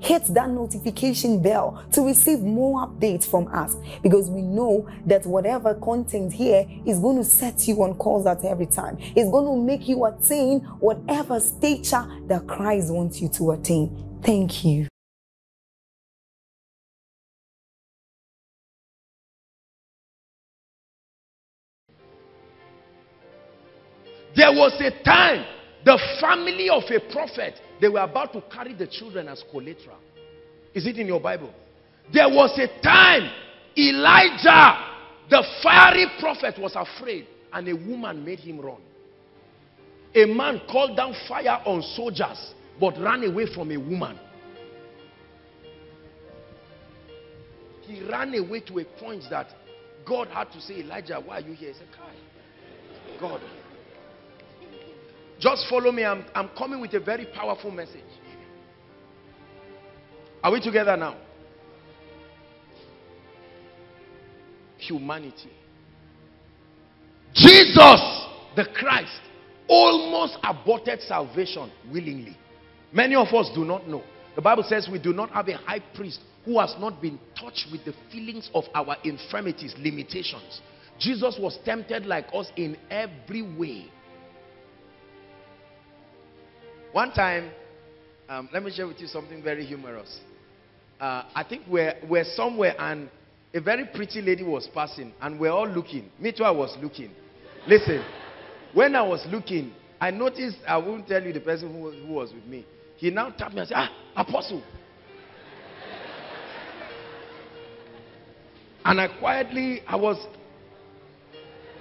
hit that notification bell to receive more updates from us because we know that whatever content here is going to set you on course at every time. It's going to make you attain whatever stature that Christ wants you to attain. Thank you. There was a time the family of a prophet, they were about to carry the children as collateral. Is it in your Bible? There was a time Elijah, the fiery prophet, was afraid and a woman made him run. A man called down fire on soldiers but ran away from a woman. He ran away to a point that God had to say, Elijah, why are you here? He said, God, just follow me. I'm, I'm coming with a very powerful message. Are we together now? Humanity. Jesus, the Christ, almost aborted salvation willingly. Many of us do not know. The Bible says we do not have a high priest who has not been touched with the feelings of our infirmities, limitations. Jesus was tempted like us in every way, one time, um, let me share with you something very humorous. Uh, I think we're, we're somewhere and a very pretty lady was passing and we're all looking. Me too, I was looking. Listen, when I was looking, I noticed, I won't tell you the person who, who was with me. He now tapped me and said, ah, apostle. And I quietly, I was,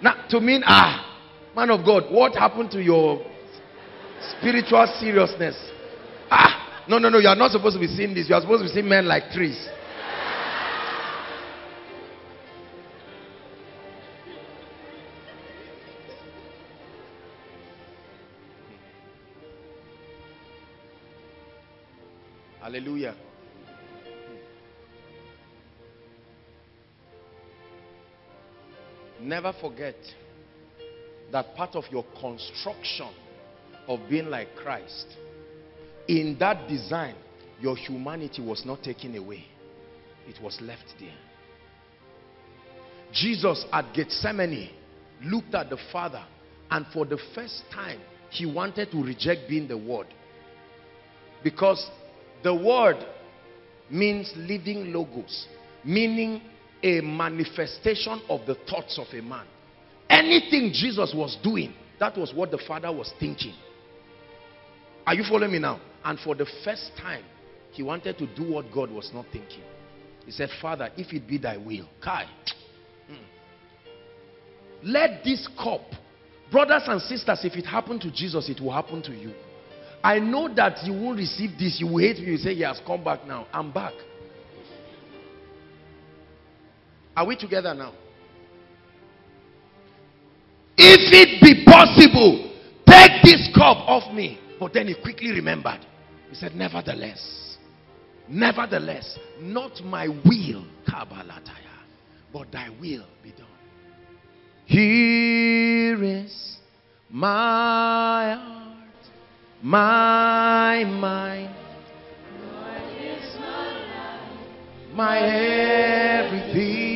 now to mean, ah, man of God, what happened to your Spiritual seriousness. Ah, no, no, no. You are not supposed to be seeing this. You are supposed to be seeing men like trees. Hallelujah. Never forget that part of your construction of being like Christ, in that design, your humanity was not taken away. It was left there. Jesus at Gethsemane looked at the Father and for the first time, he wanted to reject being the Word. Because the Word means living logos, meaning a manifestation of the thoughts of a man. Anything Jesus was doing, that was what the Father was thinking. Are you following me now? And for the first time, he wanted to do what God was not thinking. He said, Father, if it be thy will, Kai, mm, let this cup, brothers and sisters, if it happened to Jesus, it will happen to you. I know that you won't receive this. You will hate me. You say, he has come back now. I'm back. Are we together now? If it be possible, take this cup off me. But then he quickly remembered. He said, Nevertheless, nevertheless, not my will, Kabbalataya, but thy will be done. Here is my heart, my mind, my everything.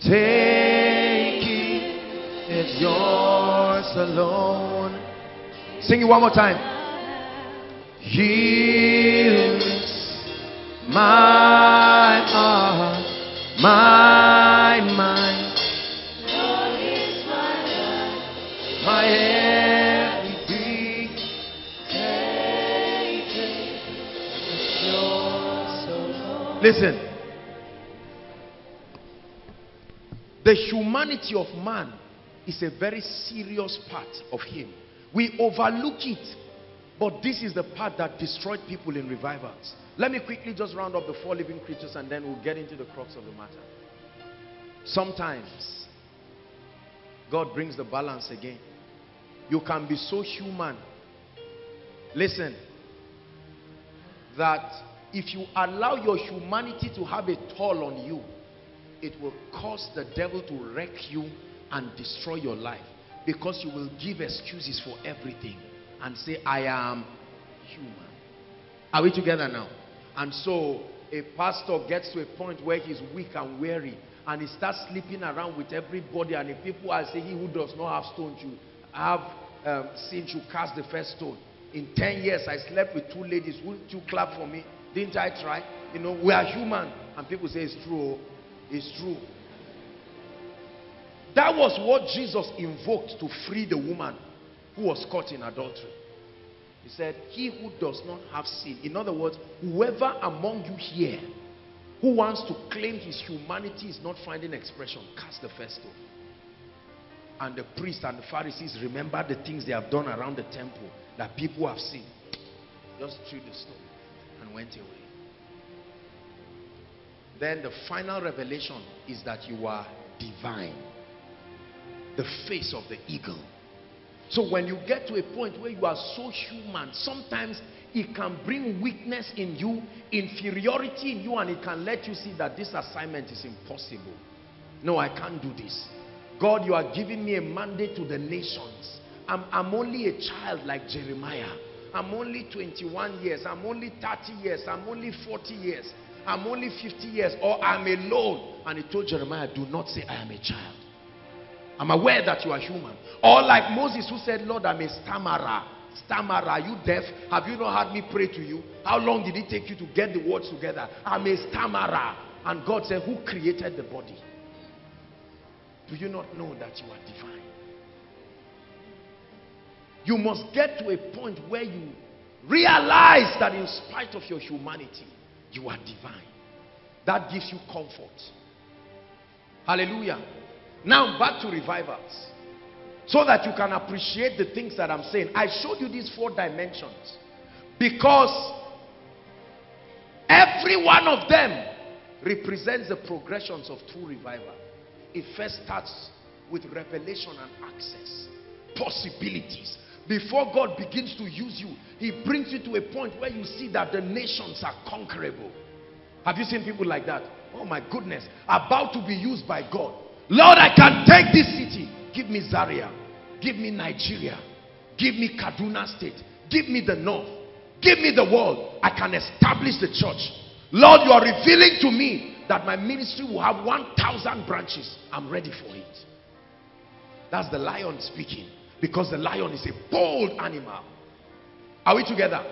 Take it, it's yours alone. Sing it one more time. Heals my heart, my mind, my everything. Listen. The humanity of man is a very serious part of him. We overlook it. But this is the part that destroyed people in revivals. Let me quickly just round up the four living creatures and then we'll get into the crux of the matter. Sometimes, God brings the balance again. You can be so human. Listen, that if you allow your humanity to have a toll on you, it will cause the devil to wreck you and destroy your life because you will give excuses for everything and say, I am human. Are we together now? And so a pastor gets to a point where he's weak and weary and he starts sleeping around with everybody and if people are saying he who does not have stones you have um, you cast the first stone. In 10 years I slept with two ladies. Wouldn't you clap for me? Didn't I try? You know, we are human. And people say it's true. It's true. That was what Jesus invoked to free the woman who was caught in adultery. He said, he who does not have sin. In other words, whoever among you here who wants to claim his humanity is not finding expression, cast the first stone. And the priests and the Pharisees remember the things they have done around the temple that people have seen. Just threw the stone and went away. Then the final revelation is that you are divine. The face of the eagle. So when you get to a point where you are so human, sometimes it can bring weakness in you, inferiority in you, and it can let you see that this assignment is impossible. No, I can't do this. God, you are giving me a mandate to the nations. I'm, I'm only a child like Jeremiah. I'm only 21 years. I'm only 30 years. I'm only 40 years. I'm only 50 years. Or I'm alone. And he told Jeremiah, do not say I am a child. I'm aware that you are human. Or like Moses who said, Lord, I'm a stammerer. Stammerer, are you deaf? Have you not had me pray to you? How long did it take you to get the words together? I'm a stammerer. And God said, who created the body? Do you not know that you are divine? You must get to a point where you realize that in spite of your humanity, you are divine. That gives you comfort. Hallelujah. Now back to revivals. So that you can appreciate the things that I'm saying. I showed you these four dimensions. Because every one of them represents the progressions of true revival. It first starts with revelation and access. Possibilities. Before God begins to use you, he brings you to a point where you see that the nations are conquerable. Have you seen people like that? Oh my goodness. About to be used by God. Lord, I can take this city. Give me Zaria. Give me Nigeria. Give me Kaduna State. Give me the North. Give me the world. I can establish the church. Lord, you are revealing to me that my ministry will have 1,000 branches. I'm ready for it. That's the lion speaking. Because the lion is a bold animal. Are we together?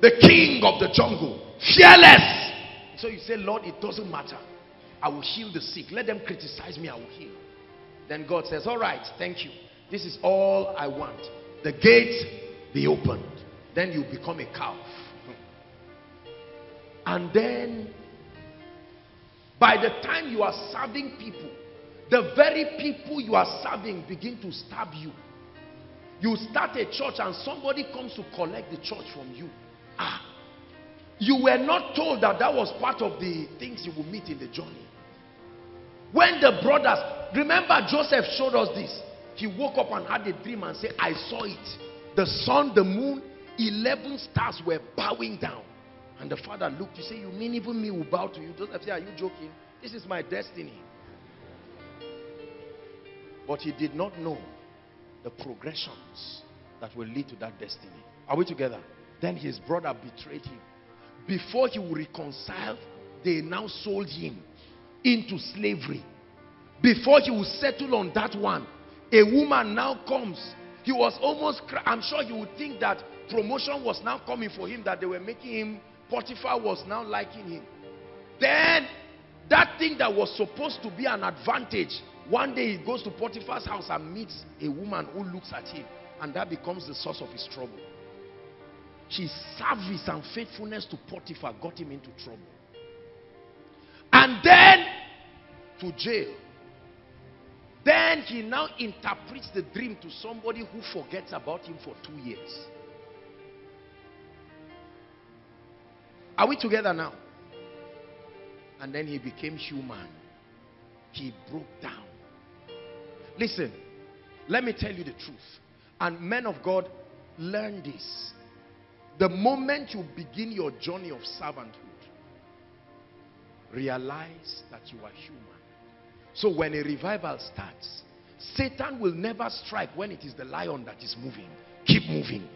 The king of the jungle. Fearless. So you say, Lord, it doesn't matter. I will heal the sick. Let them criticize me. I will heal. Then God says, all right, thank you. This is all I want. The gate be opened. Then you become a calf. And then by the time you are serving people, the very people you are serving begin to stab you. You start a church and somebody comes to collect the church from you. Ah, you were not told that that was part of the things you will meet in the journey. When the brothers, remember Joseph showed us this. He woke up and had a dream and said, I saw it. The sun, the moon, 11 stars were bowing down. And the father looked, he said, you mean even me will bow to you? Joseph said, are you joking? This is my destiny. But he did not know the progressions that will lead to that destiny. Are we together? Then his brother betrayed him. Before he would reconcile, they now sold him into slavery. Before he would settle on that one, a woman now comes. He was almost, I'm sure he would think that promotion was now coming for him, that they were making him Potiphar was now liking him. Then that thing that was supposed to be an advantage, one day he goes to Potiphar's house and meets a woman who looks at him. And that becomes the source of his trouble. His service and faithfulness to Potiphar got him into trouble. And then to jail. Then he now interprets the dream to somebody who forgets about him for two years. Are we together now? And then he became human. He broke down. Listen, let me tell you the truth. And men of God, learn this. The moment you begin your journey of servanthood, realize that you are human. So when a revival starts, Satan will never strike when it is the lion that is moving. Keep moving.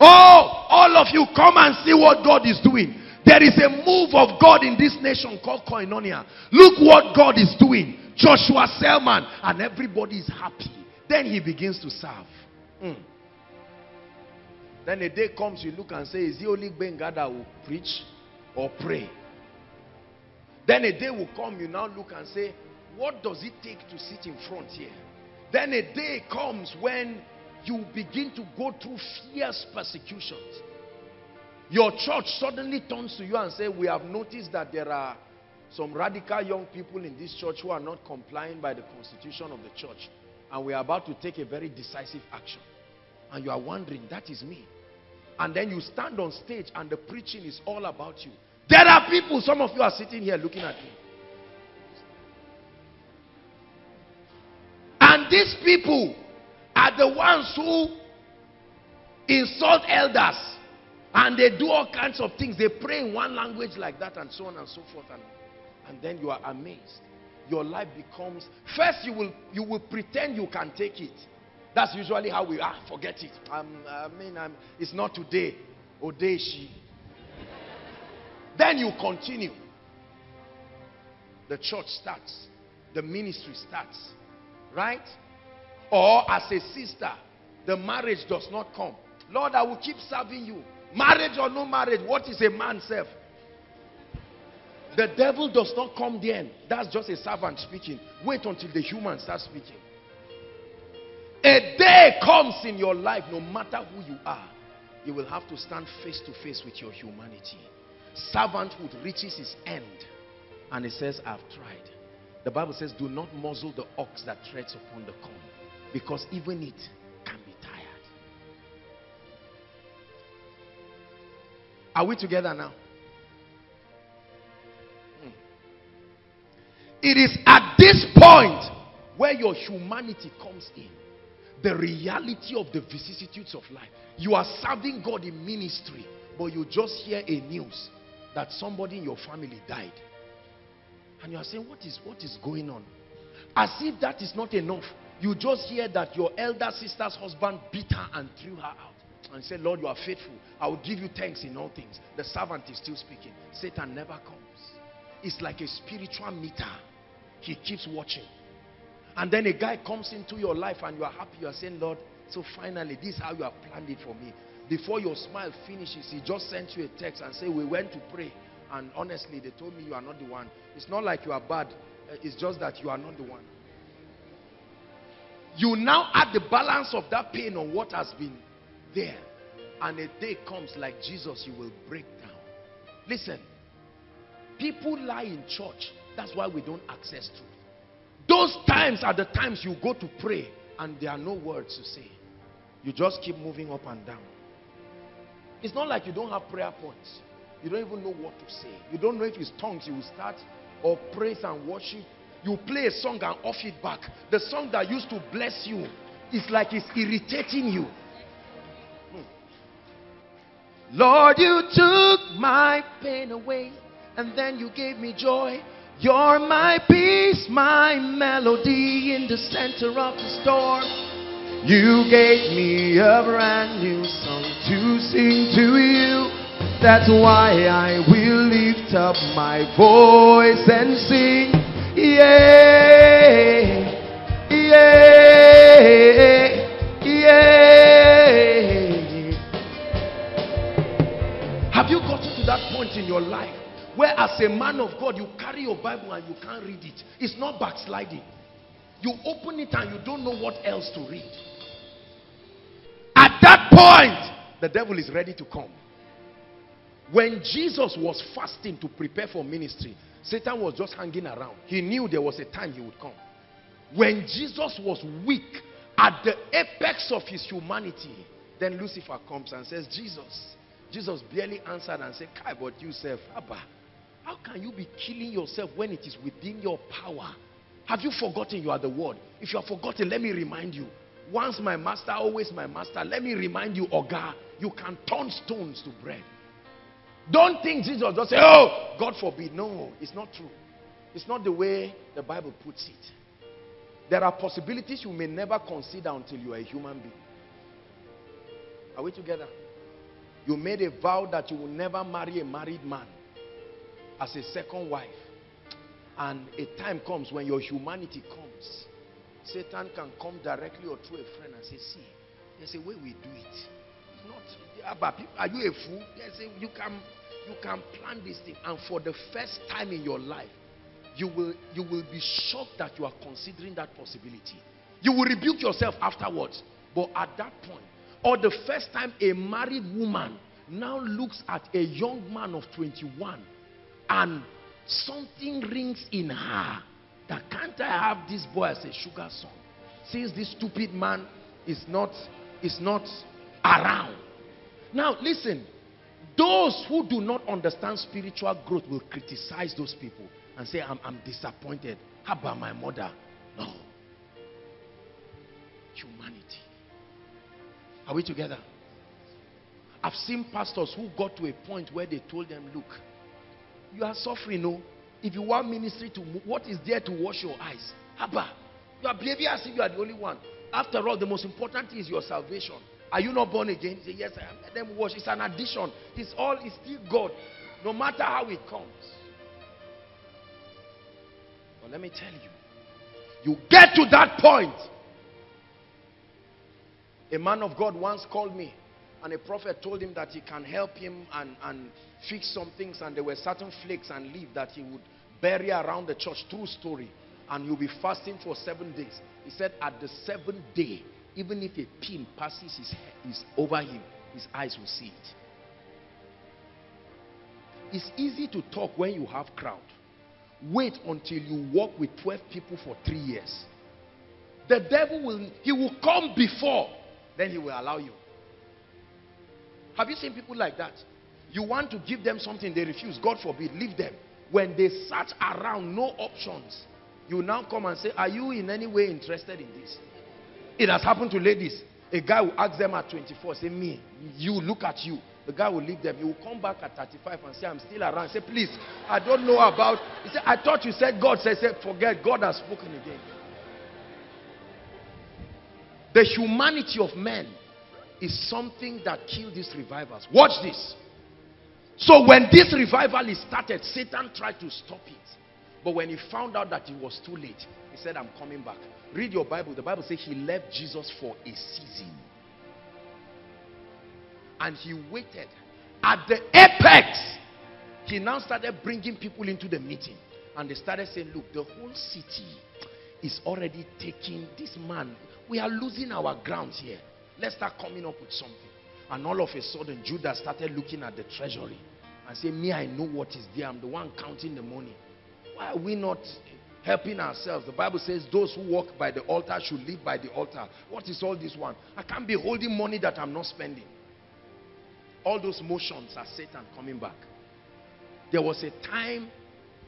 Oh, all of you come and see what God is doing. There is a move of God in this nation called Koinonia. Look what God is doing. Joshua Selman. And everybody is happy. Then he begins to serve. Mm. Then a day comes, you look and say, is he only Benga that will preach or pray? Then a day will come, you now look and say, what does it take to sit in front here? Then a day comes when you begin to go through fierce persecutions. Your church suddenly turns to you and say, we have noticed that there are some radical young people in this church who are not complying by the constitution of the church. And we are about to take a very decisive action. And you are wondering, that is me. And then you stand on stage and the preaching is all about you. There are people, some of you are sitting here looking at me. These people are the ones who insult elders and they do all kinds of things. They pray in one language like that and so on and so forth. And, and then you are amazed. Your life becomes, first you will, you will pretend you can take it. That's usually how we, ah, forget it. I'm, I mean, I'm, it's not today. Odeshi. then you continue. The church starts. The ministry starts. Right? Or as a sister, the marriage does not come. Lord, I will keep serving you. Marriage or no marriage, what is a man self? The devil does not come then. That's just a servant speaking. Wait until the human starts speaking. A day comes in your life, no matter who you are, you will have to stand face to face with your humanity. Servanthood reaches its end. And it says, I've tried. The Bible says, do not muzzle the ox that treads upon the corn. Because even it can be tired. Are we together now? Hmm. It is at this point where your humanity comes in. The reality of the vicissitudes of life. You are serving God in ministry, but you just hear a news that somebody in your family died. And you are saying, what is, what is going on? As if that is not enough. You just hear that your elder sister's husband beat her and threw her out. And say, Lord, you are faithful. I will give you thanks in all things. The servant is still speaking. Satan never comes. It's like a spiritual meter. He keeps watching. And then a guy comes into your life and you are happy. You are saying, Lord, so finally, this is how you have planned it for me. Before your smile finishes, he just sent you a text and say, we went to pray. And honestly, they told me you are not the one. It's not like you are bad. Uh, it's just that you are not the one. You now add the balance of that pain on what has been there. And a day comes like Jesus, you will break down. Listen, people lie in church. That's why we don't access truth. Those times are the times you go to pray and there are no words to say. You just keep moving up and down. It's not like you don't have prayer points. You don't even know what to say. You don't know if it's tongues you will start or praise and worship. You play a song and off it back. The song that used to bless you is like it's irritating you. Hmm. Lord, you took my pain away and then you gave me joy. You're my peace, my melody in the center of the storm. You gave me a brand new song to sing to you. That's why I will lift up my voice and sing. Yeah, yeah, yeah. Have you gotten to that point in your life where as as a man of God, you carry your Bible and you can't read it. It's not backsliding. You open it and you don't know what else to read. At that point, the devil is ready to come. When Jesus was fasting to prepare for ministry, Satan was just hanging around. He knew there was a time he would come. When Jesus was weak, at the apex of his humanity, then Lucifer comes and says, Jesus. Jesus barely answered and said, Kai, but you self, Abba, how can you be killing yourself when it is within your power? Have you forgotten you are the word? If you have forgotten, let me remind you. Once my master, always my master. Let me remind you, Oga, you can turn stones to bread. Don't think Jesus just say, oh, God forbid. No, it's not true. It's not the way the Bible puts it. There are possibilities you may never consider until you are a human being. Are we together? You made a vow that you will never marry a married man as a second wife. And a time comes when your humanity comes. Satan can come directly or through a friend and say, see, there's a way we do it. It's not, are you a fool? There's a, you, can, you can plan this thing. And for the first time in your life, you will, you will be shocked that you are considering that possibility. You will rebuke yourself afterwards. But at that point, or the first time a married woman now looks at a young man of 21 and something rings in her that can't I have this boy as a sugar son since this stupid man is not is not around. Now listen, those who do not understand spiritual growth will criticize those people and say, I'm, I'm disappointed. How about my mother? No. Humanity. Are we together? I've seen pastors who got to a point where they told them, look, you are suffering, no? If you want ministry to move, what is there to wash your eyes? Abba, you are behaving as if you are the only one. After all, the most important thing is your salvation. Are you not born again? Say, yes, I am. Let them wash. It's an addition. It's all, it's still God. No matter how it comes. But let me tell you, you get to that point. A man of God once called me and a prophet told him that he can help him and, and fix some things and there were certain flakes and leaf that he would bury around the church. True story. And you'll be fasting for seven days. He said at the seventh day, even if a pin passes his, his over him, his eyes will see it. It's easy to talk when you have crowd. Wait until you walk with 12 people for three years. The devil will, he will come before, then he will allow you. Have you seen people like that? You want to give them something, they refuse. God forbid, leave them. When they search around, no options. You now come and say, Are you in any way interested in this? It has happened to ladies. A guy will ask them at 24, say, Me, you look at you. The guy will leave them. He will come back at 35 and say, I'm still around. Say, please, I don't know about. He said, I thought you said God. Say, say, forget. God has spoken again. The humanity of men is something that killed these revivals. Watch this. So when this revival is started, Satan tried to stop it. But when he found out that it was too late, he said, I'm coming back. Read your Bible. The Bible says he left Jesus for a season. And he waited. At the apex, he now started bringing people into the meeting. And they started saying, look, the whole city is already taking this man. We are losing our ground here. Let's start coming up with something. And all of a sudden, Judas started looking at the treasury and say, me, I know what is there. I'm the one counting the money. Why are we not helping ourselves? The Bible says those who walk by the altar should live by the altar. What is all this one? I can't be holding money that I'm not spending. All those motions are Satan coming back. There was a time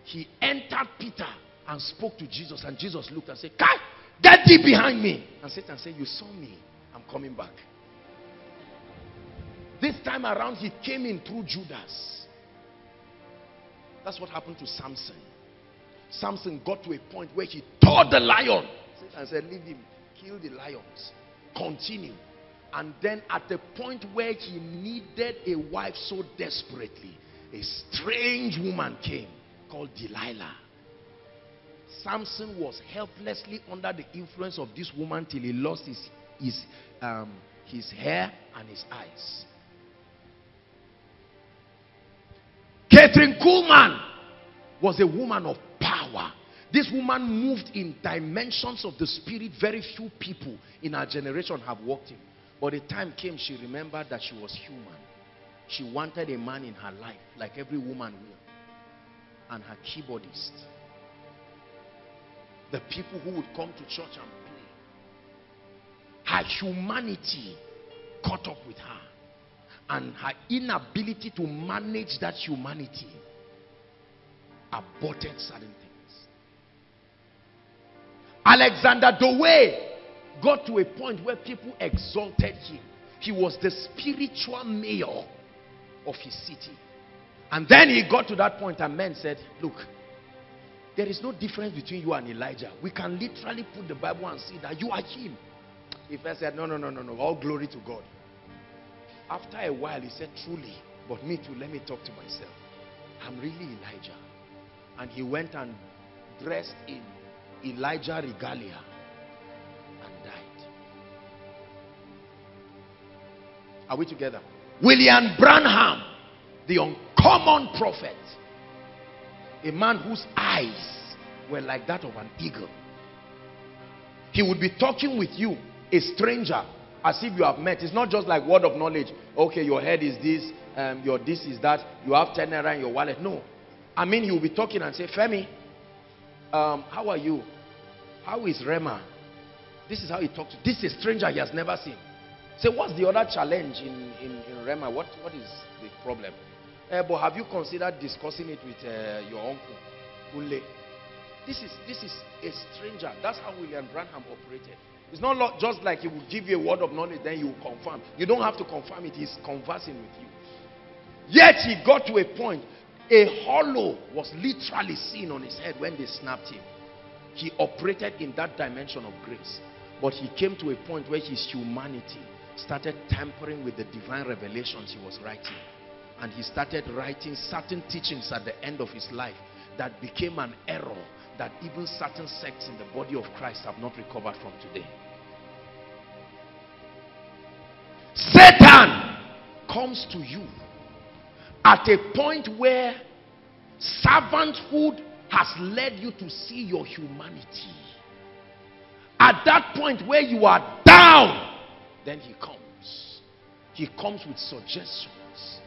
he entered Peter and spoke to Jesus and Jesus looked and said, get thee behind me. And Satan said, you saw me. I'm coming back. This time around, he came in through Judas. That's what happened to Samson. Samson got to a point where he tore the lion and said, Leave him, kill the lions, continue. And then at the point where he needed a wife so desperately, a strange woman came called Delilah. Samson was helplessly under the influence of this woman till he lost his, his, um, his hair and his eyes. Kathryn Kuhlman was a woman of. This woman moved in dimensions of the spirit very few people in our generation have walked in. But the time came she remembered that she was human. She wanted a man in her life like every woman will. And her keyboardist. The people who would come to church and play. Her humanity caught up with her. And her inability to manage that humanity aborted certain things. Alexander the Dowie got to a point where people exalted him. He was the spiritual mayor of his city. And then he got to that point and men said, look, there is no difference between you and Elijah. We can literally put the Bible and see that you are him. He first said, no, no, no, no, no. All glory to God. After a while, he said, truly, but me too, let me talk to myself. I'm really Elijah. And he went and dressed in Elijah regalia and died. Are we together? William Branham, the uncommon prophet, a man whose eyes were like that of an eagle. He would be talking with you, a stranger, as if you have met. It's not just like word of knowledge. Okay, your head is this, um, your this is that, you have 10 naira in your wallet. No. I mean, he will be talking and say, Femi, um, how are you? How is Rema? This is how he talks. This is a stranger he has never seen. Say, what's the other challenge in, in, in Rema? What, what is the problem? Uh, but have you considered discussing it with uh, your uncle, Ule? This is, this is a stranger. That's how William Branham operated. It's not just like he will give you a word of knowledge, then you confirm. You don't have to confirm it. He's conversing with you. Yet he got to a point. A hollow was literally seen on his head when they snapped him. He operated in that dimension of grace. But he came to a point where his humanity started tampering with the divine revelations he was writing. And he started writing certain teachings at the end of his life that became an error that even certain sects in the body of Christ have not recovered from today. Satan comes to you at a point where servanthood has led you to see your humanity. At that point where you are down, then he comes. He comes with suggestions.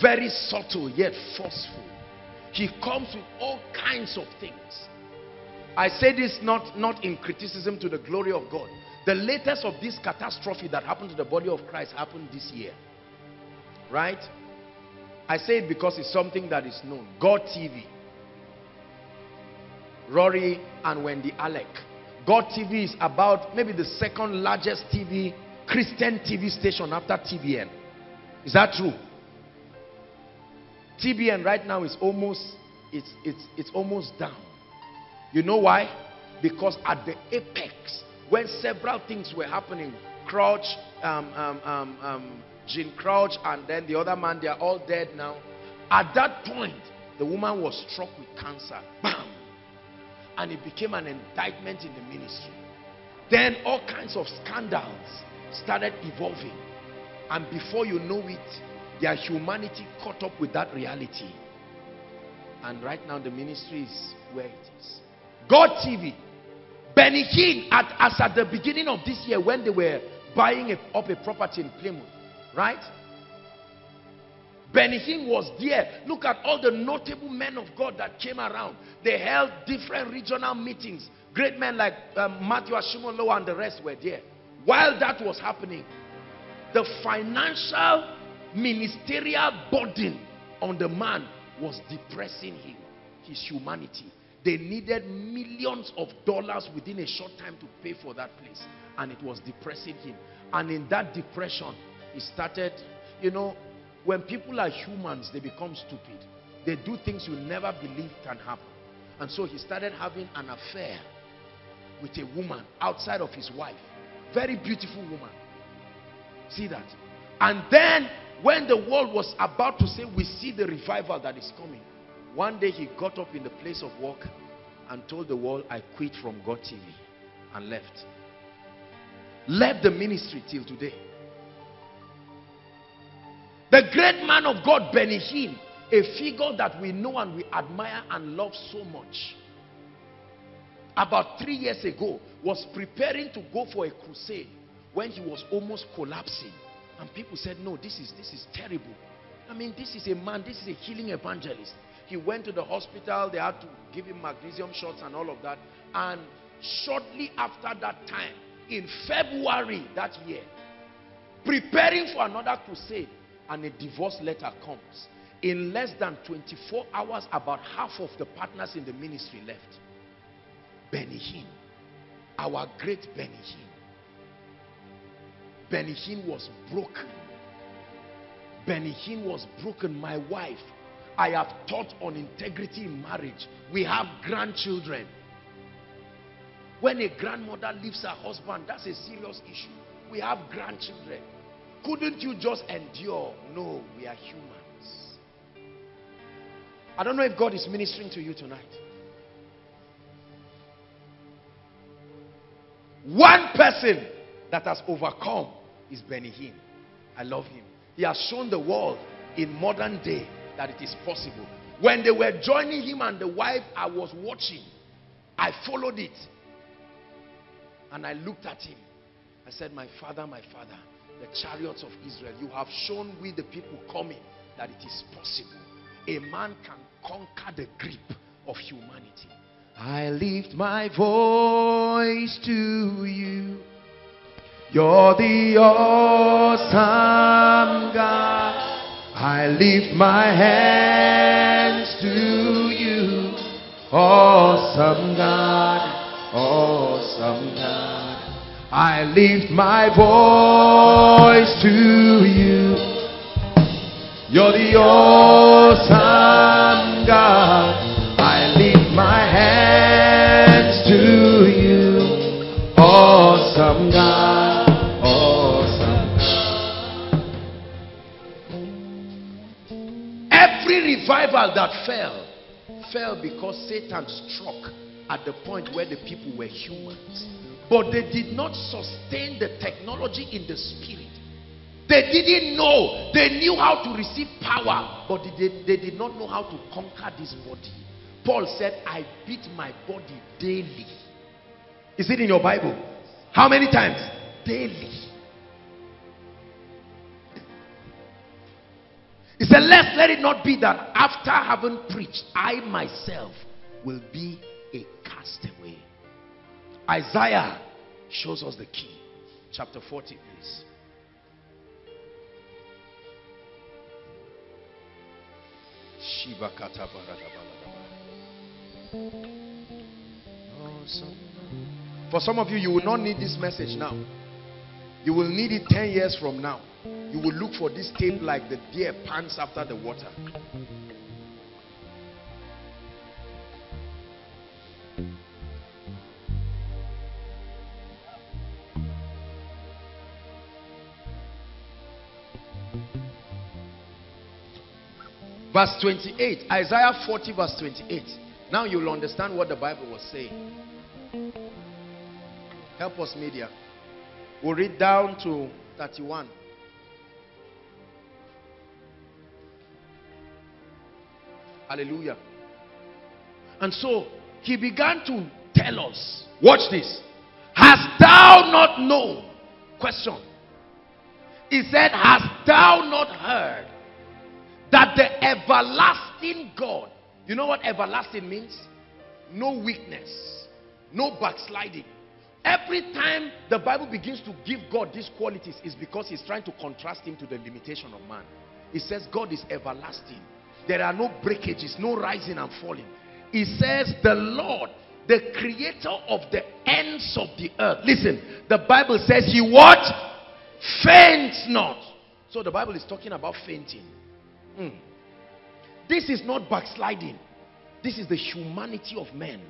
Very subtle yet forceful. He comes with all kinds of things. I say this not, not in criticism to the glory of God. The latest of this catastrophe that happened to the body of Christ happened this year. Right? I say it because it's something that is known. God TV. Rory and Wendy Alec. God TV is about maybe the second largest TV, Christian TV station after TBN. Is that true? TBN right now is almost, it's, it's, it's almost down. You know why? Because at the apex, when several things were happening, Crouch, um, um, um, um, Jean Crouch, and then the other man, they are all dead now. At that point, the woman was struck with cancer. Bam! And it became an indictment in the ministry. Then all kinds of scandals started evolving. And before you know it, their humanity caught up with that reality. And right now the ministry is where it is. God TV. Benny Hinn, at, as at the beginning of this year when they were buying a, up a property in Plymouth. Right? Benny Hinn was there. Look at all the notable men of God that came around. They held different regional meetings. Great men like um, Matthew Ashimolowo and the rest were there. While that was happening, the financial ministerial burden on the man was depressing him, his humanity. They needed millions of dollars within a short time to pay for that place. And it was depressing him. And in that depression, he started, you know, when people are humans, they become stupid. They do things you never believe can happen. And so he started having an affair with a woman outside of his wife. Very beautiful woman. See that? And then when the world was about to say, we see the revival that is coming, one day he got up in the place of work and told the world, I quit from God TV and left. Left the ministry till today. The great man of God, Benny Hinn, A figure that we know and we admire and love so much. About three years ago, was preparing to go for a crusade when he was almost collapsing. And people said, no, this is, this is terrible. I mean, this is a man, this is a healing evangelist. He went to the hospital, they had to give him magnesium shots and all of that. And shortly after that time, in February that year, preparing for another crusade, and a divorce letter comes. In less than 24 hours, about half of the partners in the ministry left. Benny Hinn, our great. Benny Hinn was broken. Benny Hinn was broken. My wife, I have taught on integrity in marriage. We have grandchildren. When a grandmother leaves her husband, that's a serious issue. We have grandchildren. Couldn't you just endure? No, we are humans. I don't know if God is ministering to you tonight. One person that has overcome is Benny Hinn. I love him. He has shown the world in modern day that it is possible. When they were joining him and the wife, I was watching. I followed it. And I looked at him. I said, my father, my father, the chariots of Israel, you have shown we the people coming that it is possible. A man can conquer the grip of humanity. I lift my voice to you. You're the awesome God. I lift my hands to you. Awesome God, awesome God. I lift my voice to you. You're the awesome God. I lift my hands to you. Awesome God. Awesome God. Every revival that fell, fell because Satan struck at the point where the people were humans. But they did not sustain the technology in the spirit. They didn't know. They knew how to receive power, but they, they did not know how to conquer this body. Paul said, I beat my body daily. Is it in your Bible? How many times? Daily. He said, Let's let it not be that after having preached, I myself will be a castaway. Isaiah shows us the key. Chapter 40, please. For some of you, you will not need this message now. You will need it 10 years from now. You will look for this tape like the deer pants after the water. Verse 28. Isaiah 40 verse 28. Now you'll understand what the Bible was saying. Help us media. We'll read down to 31. Hallelujah. And so he began to tell us, watch this. Hast thou not known? Question. He said, Hast thou not heard that the everlasting God, you know what everlasting means? No weakness, no backsliding. Every time the Bible begins to give God these qualities is because he's trying to contrast him to the limitation of man. He says God is everlasting. There are no breakages, no rising and falling. He says the Lord, the creator of the ends of the earth. Listen, the Bible says he what? Faints not. So the Bible is talking about fainting. Mm. This is not backsliding. This is the humanity of men.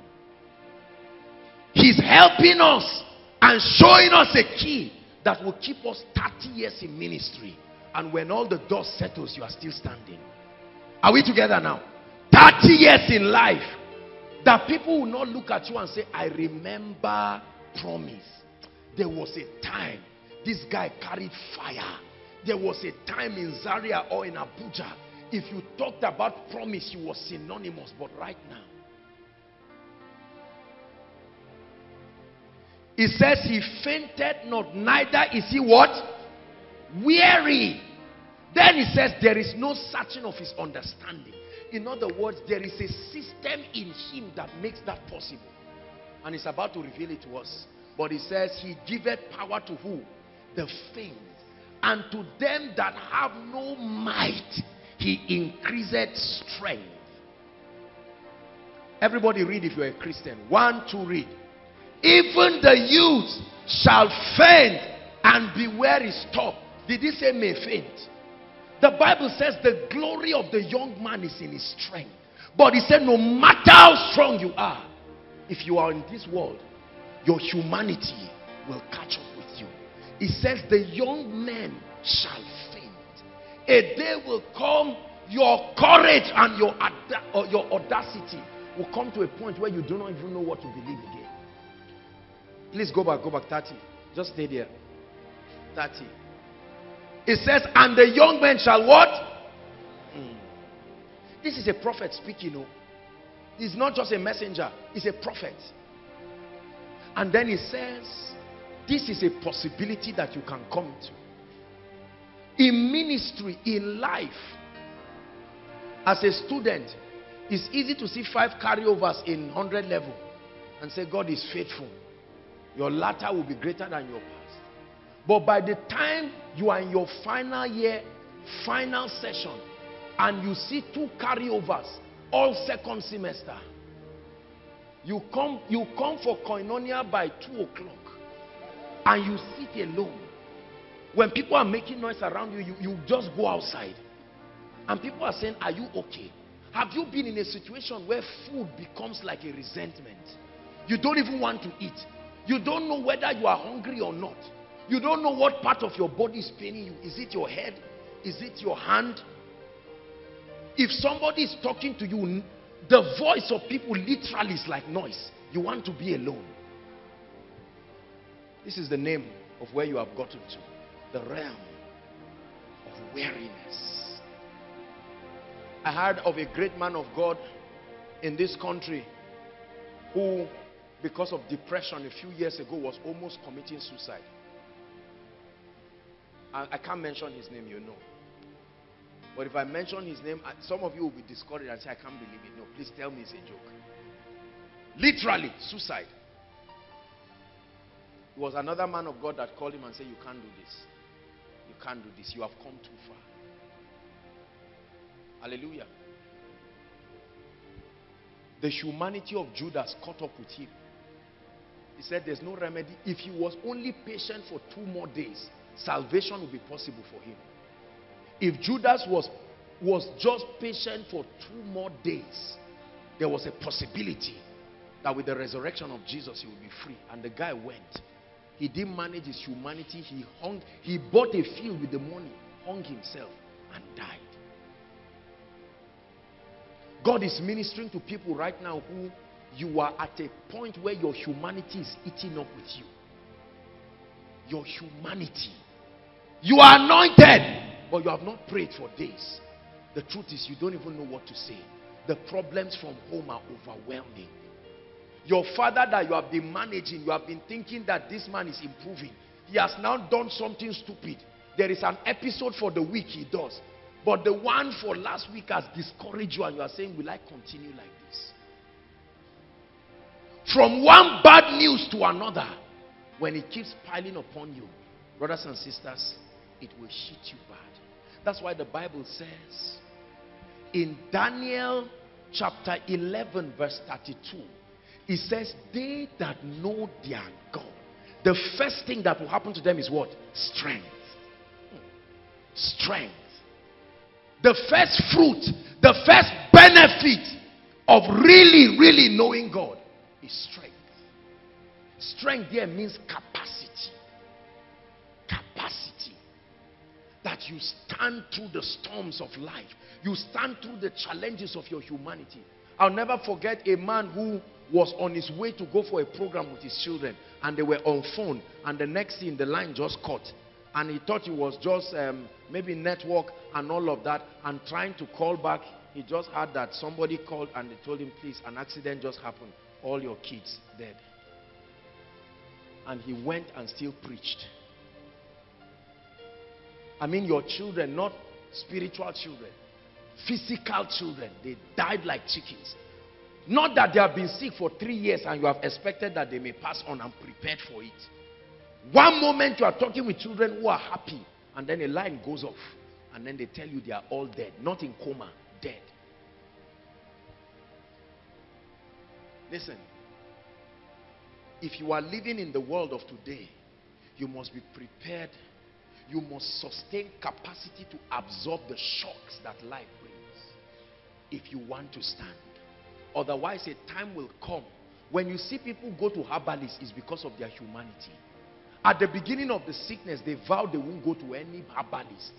He's helping us and showing us a key that will keep us 30 years in ministry. And when all the dust settles, you are still standing. Are we together now? 30 years in life. That people will not look at you and say, I remember promise. There was a time this guy carried fire. There was a time in Zaria or in Abuja. If you talked about promise, you were synonymous, but right now, It says he fainted not, neither is he what? Weary. Then he says there is no searching of his understanding. In other words, there is a system in him that makes that possible. And he's about to reveal it to us. But he says he giveth power to who? The faint. And to them that have no might, he increaseth strength. Everybody read if you're a Christian. One, two, read. Even the youth shall faint and be weary. Stop. Did he say may faint? The Bible says the glory of the young man is in his strength. But he said, no matter how strong you are, if you are in this world, your humanity will catch up He says, the young men shall faint. A day will come, your courage and your, your audacity will come to a point where you do not even know what to believe again. Please go back, go back 30. Just stay there. 30. It says, and the young men shall what? Mm. This is a prophet speaking. No? Oh. He's not just a messenger, he's a prophet. And then he says, this is a possibility that you can come to. In ministry, in life, as a student, it's easy to see five carryovers in 100 level and say, God is faithful. Your latter will be greater than your past. But by the time you are in your final year, final session, and you see two carryovers, all second semester, you come, you come for koinonia by 2 o'clock, and you sit alone. When people are making noise around you, you, you just go outside. And people are saying, are you okay? Have you been in a situation where food becomes like a resentment? You don't even want to eat. You don't know whether you are hungry or not. You don't know what part of your body is paining you. Is it your head? Is it your hand? If somebody is talking to you, the voice of people literally is like noise. You want to be alone. This is the name of where you have gotten to. The realm of weariness. I heard of a great man of God in this country who because of depression a few years ago was almost committing suicide. I, I can't mention his name, you know. But if I mention his name, some of you will be discouraged and say, I can't believe it. No, please tell me it's a joke. Literally, suicide. It was another man of God that called him and said, You can't do this. You can't do this. You have come too far. Hallelujah. The humanity of Judas caught up with him. He said there's no remedy. If he was only patient for two more days, salvation would be possible for him. If Judas was, was just patient for two more days, there was a possibility that with the resurrection of Jesus, he would be free. And the guy went. He didn't manage his humanity. He hung, he bought a field with the money, hung himself, and died. God is ministering to people right now who you are at a point where your humanity is eating up with you. Your humanity. You are anointed, but you have not prayed for days. The truth is, you don't even know what to say. The problems from home are overwhelming. Your father that you have been managing, you have been thinking that this man is improving. He has now done something stupid. There is an episode for the week he does. But the one for last week has discouraged you and you are saying, will I continue like this? From one bad news to another, when it keeps piling upon you, brothers and sisters, it will hit you bad. That's why the Bible says in Daniel chapter 11, verse 32, it says, They that know their God, the first thing that will happen to them is what? Strength. Strength. The first fruit, the first benefit of really, really knowing God is strength. Strength there means capacity. Capacity. That you stand through the storms of life. You stand through the challenges of your humanity. I'll never forget a man who was on his way to go for a program with his children and they were on phone and the next thing the line just cut. And he thought it was just um, maybe network and all of that and trying to call back he just heard that somebody called and they told him please an accident just happened. All your kids dead. And he went and still preached. I mean your children not spiritual children physical children. They died like chickens. Not that they have been sick for three years and you have expected that they may pass on and prepared for it. One moment you are talking with children who are happy, and then a line goes off, and then they tell you they are all dead, not in coma, dead. Listen, if you are living in the world of today, you must be prepared. You must sustain capacity to absorb the shocks that life brings if you want to stand. Otherwise, a time will come when you see people go to herbalists, it's because of their humanity. At the beginning of the sickness, they vowed they won't go to any herbalist.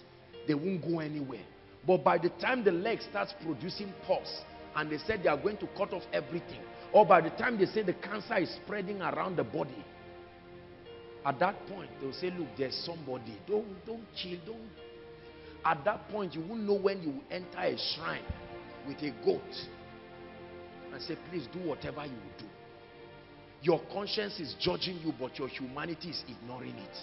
They won't go anywhere. But by the time the leg starts producing pus, and they said they are going to cut off everything, or by the time they say the cancer is spreading around the body, at that point, they'll say, look, there's somebody. Don't, don't chill. Don't. At that point, you won't know when you will enter a shrine with a goat and say, please do whatever you do. Your conscience is judging you, but your humanity is ignoring it.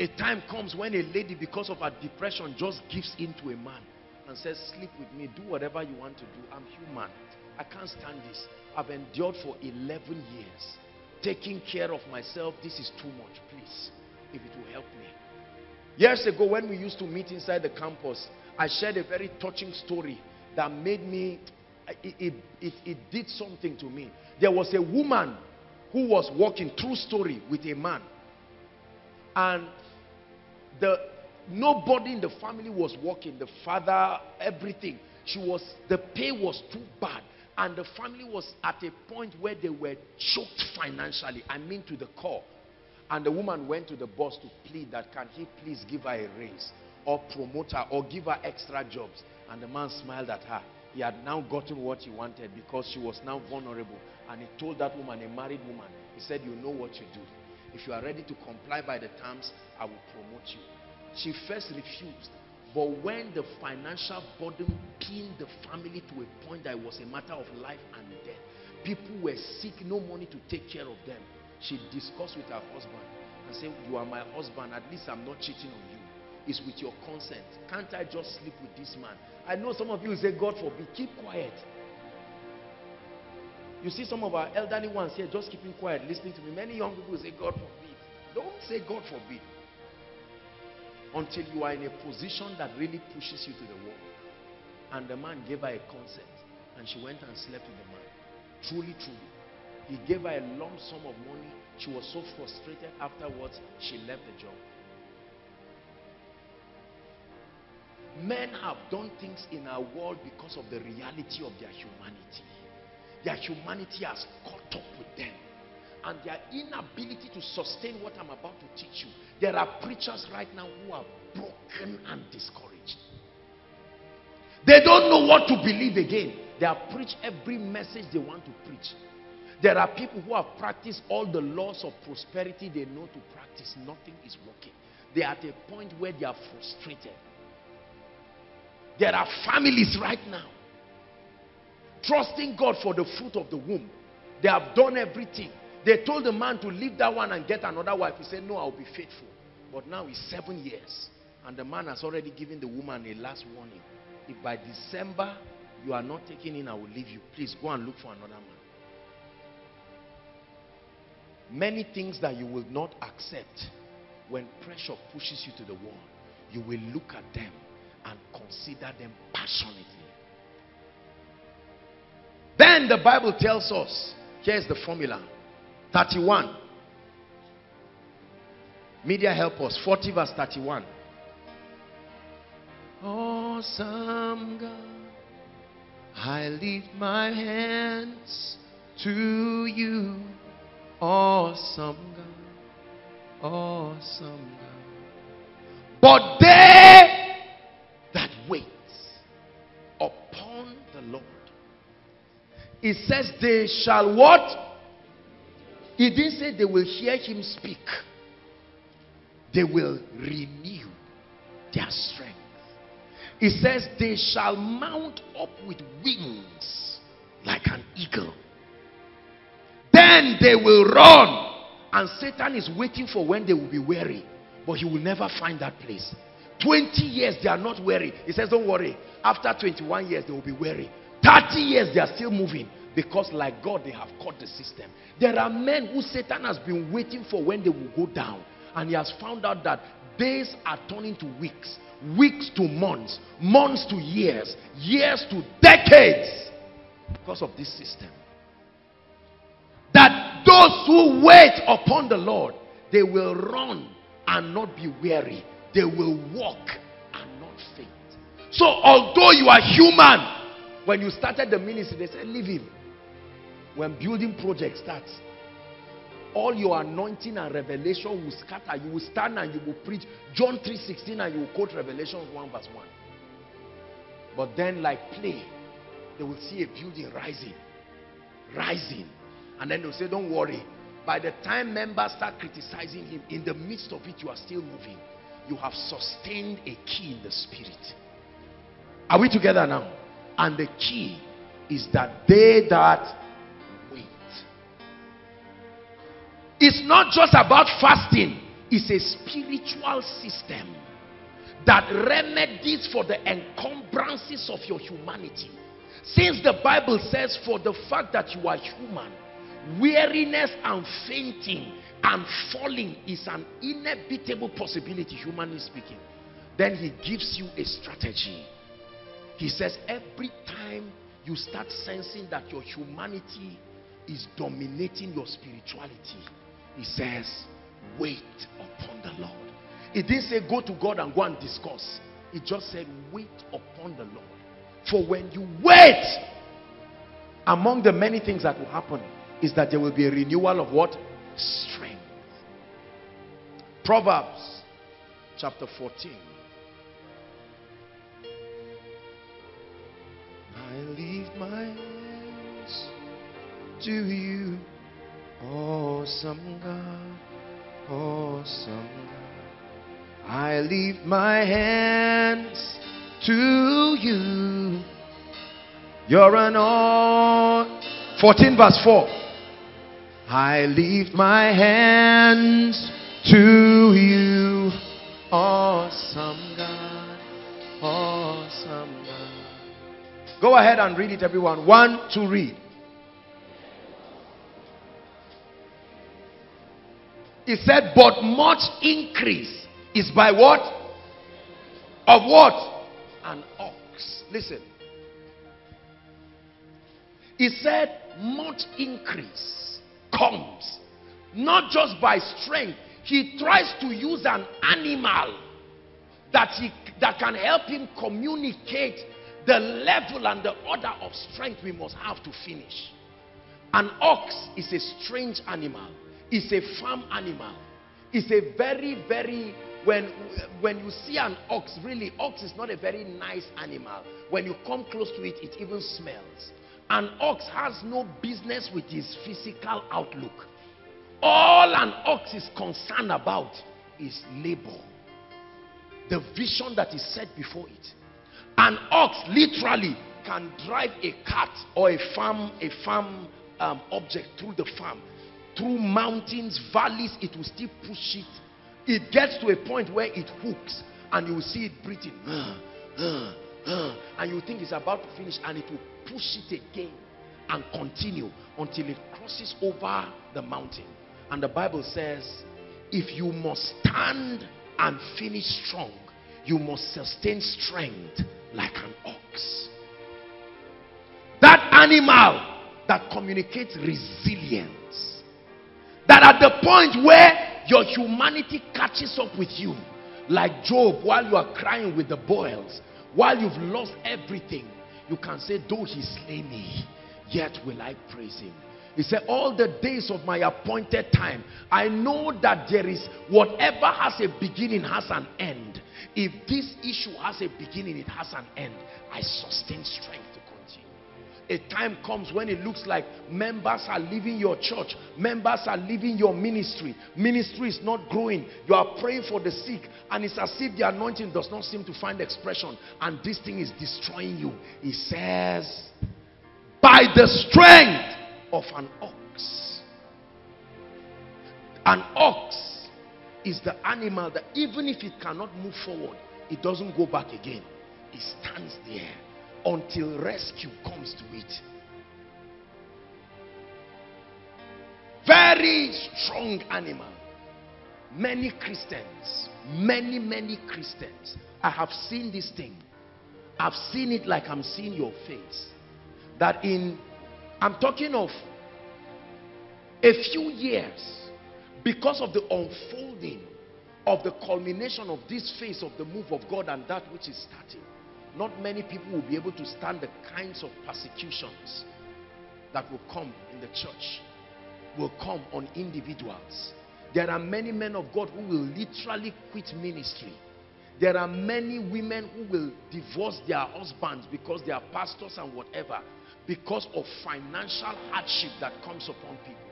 A time comes when a lady, because of her depression, just gives in to a man and says, sleep with me, do whatever you want to do. I'm human. I can't stand this. I've endured for 11 years. Taking care of myself, this is too much. Please, if it will help me. Years ago, when we used to meet inside the campus, I shared a very touching story that made me it, it, it, did something to me. There was a woman who was walking, true story, with a man. And the nobody in the family was working. The father, everything. She was, the pay was too bad. And the family was at a point where they were choked financially. I mean to the core. And the woman went to the boss to plead that can he please give her a raise or promote her or give her extra jobs. And the man smiled at her he had now gotten what he wanted because she was now vulnerable. And he told that woman, a married woman, he said, you know what you do. If you are ready to comply by the terms, I will promote you. She first refused. But when the financial burden pinned the family to a point that it was a matter of life and death, people were sick, no money to take care of them. She discussed with her husband and said, you are my husband, at least I'm not cheating on you is with your consent. Can't I just sleep with this man? I know some of you say, God forbid, keep quiet. You see some of our elderly ones here just keeping quiet, listening to me. Many young people say, God forbid. Don't say God forbid. Until you are in a position that really pushes you to the wall. And the man gave her a consent. And she went and slept with the man. Truly, truly. He gave her a lump sum of money. She was so frustrated afterwards, she left the job. Men have done things in our world because of the reality of their humanity. Their humanity has caught up with them. And their inability to sustain what I'm about to teach you. There are preachers right now who are broken and discouraged. They don't know what to believe again. They have preached every message they want to preach. There are people who have practiced all the laws of prosperity they know to practice. Nothing is working. They are at a point where they are frustrated. There are families right now trusting God for the fruit of the womb. They have done everything. They told the man to leave that one and get another wife. He said, No, I'll be faithful. But now it's seven years. And the man has already given the woman a last warning. If by December you are not taking in, I will leave you. Please go and look for another man. Many things that you will not accept when pressure pushes you to the wall, you will look at them and consider them passionately. Then the Bible tells us, here's the formula 31. Media help us. 40 verse 31. Awesome God, I lift my hands to you. Awesome God, awesome God. But they It says they shall what? He didn't say they will hear him speak. they will renew their strength. It says, They shall mount up with wings like an eagle. Then they will run. And Satan is waiting for when they will be weary. But he will never find that place. 20 years they are not weary. He says, Don't worry. After 21 years, they will be weary. 30 years they are still moving. Because, like God, they have caught the system. There are men who Satan has been waiting for when they will go down. And he has found out that days are turning to weeks, weeks to months, months to years, years to decades because of this system. That those who wait upon the Lord, they will run and not be weary. They will walk and not faint. So, although you are human, when you started the ministry, they said, Leave him. When building project starts, all your anointing and revelation will scatter. You will stand and you will preach John 3:16 and you will quote Revelations 1 verse 1. But then, like play, they will see a building rising, rising, and then they'll say, Don't worry. By the time members start criticizing him, in the midst of it, you are still moving. You have sustained a key in the spirit. Are we together now? And the key is that they that wait. It's not just about fasting, it's a spiritual system that remedies for the encumbrances of your humanity. Since the Bible says, for the fact that you are human, weariness and fainting and falling is an inevitable possibility, humanly speaking. Then he gives you a strategy. He says, every time you start sensing that your humanity is dominating your spirituality, he says, wait upon the Lord. It didn't say go to God and go and discuss. It just said wait upon the Lord. For when you wait, among the many things that will happen is that there will be a renewal of what? Strength. Proverbs chapter 14. I leave my hands to you, oh, awesome God, oh, awesome God. I leave my hands to you. You're an all. 14 verse 4. I leave my hands to you, oh, awesome God, awesome. Go ahead and read it, everyone. One, two, read. He said, but much increase is by what? Of what? An ox. Listen. He said, much increase comes not just by strength. He tries to use an animal that, he, that can help him communicate the level and the order of strength we must have to finish. An ox is a strange animal. It's a farm animal. It's a very, very when when you see an ox, really, ox is not a very nice animal. When you come close to it, it even smells. An ox has no business with his physical outlook. All an ox is concerned about is labor. The vision that is set before it. An ox literally can drive a cart or a farm, a farm um, object through the farm. Through mountains, valleys, it will still push it. It gets to a point where it hooks and you will see it breathing. And you think it's about to finish and it will push it again and continue until it crosses over the mountain. And the Bible says, if you must stand and finish strong, you must sustain strength like an ox. That animal that communicates resilience. That at the point where your humanity catches up with you, like Job, while you are crying with the boils, while you've lost everything, you can say, though he slay me, yet will I praise him. He said, all the days of my appointed time, I know that there is, whatever has a beginning has an end. If this issue has a beginning, it has an end. I sustain strength to continue. a time comes when it looks like members are leaving your church, members are leaving your ministry, ministry is not growing, you are praying for the sick, and it's as if the anointing does not seem to find expression, and this thing is destroying you. He says, by the strength of an ox. An ox is the animal that even if it cannot move forward, it doesn't go back again. It stands there until rescue comes to it. Very strong animal. Many Christians, many, many Christians, I have seen this thing. I've seen it like I'm seeing your face. That in, I'm talking of a few years, because of the unfolding of the culmination of this phase of the move of God and that which is starting not many people will be able to stand the kinds of persecutions that will come in the church, will come on individuals. There are many men of God who will literally quit ministry. There are many women who will divorce their husbands because they are pastors and whatever because of financial hardship that comes upon people.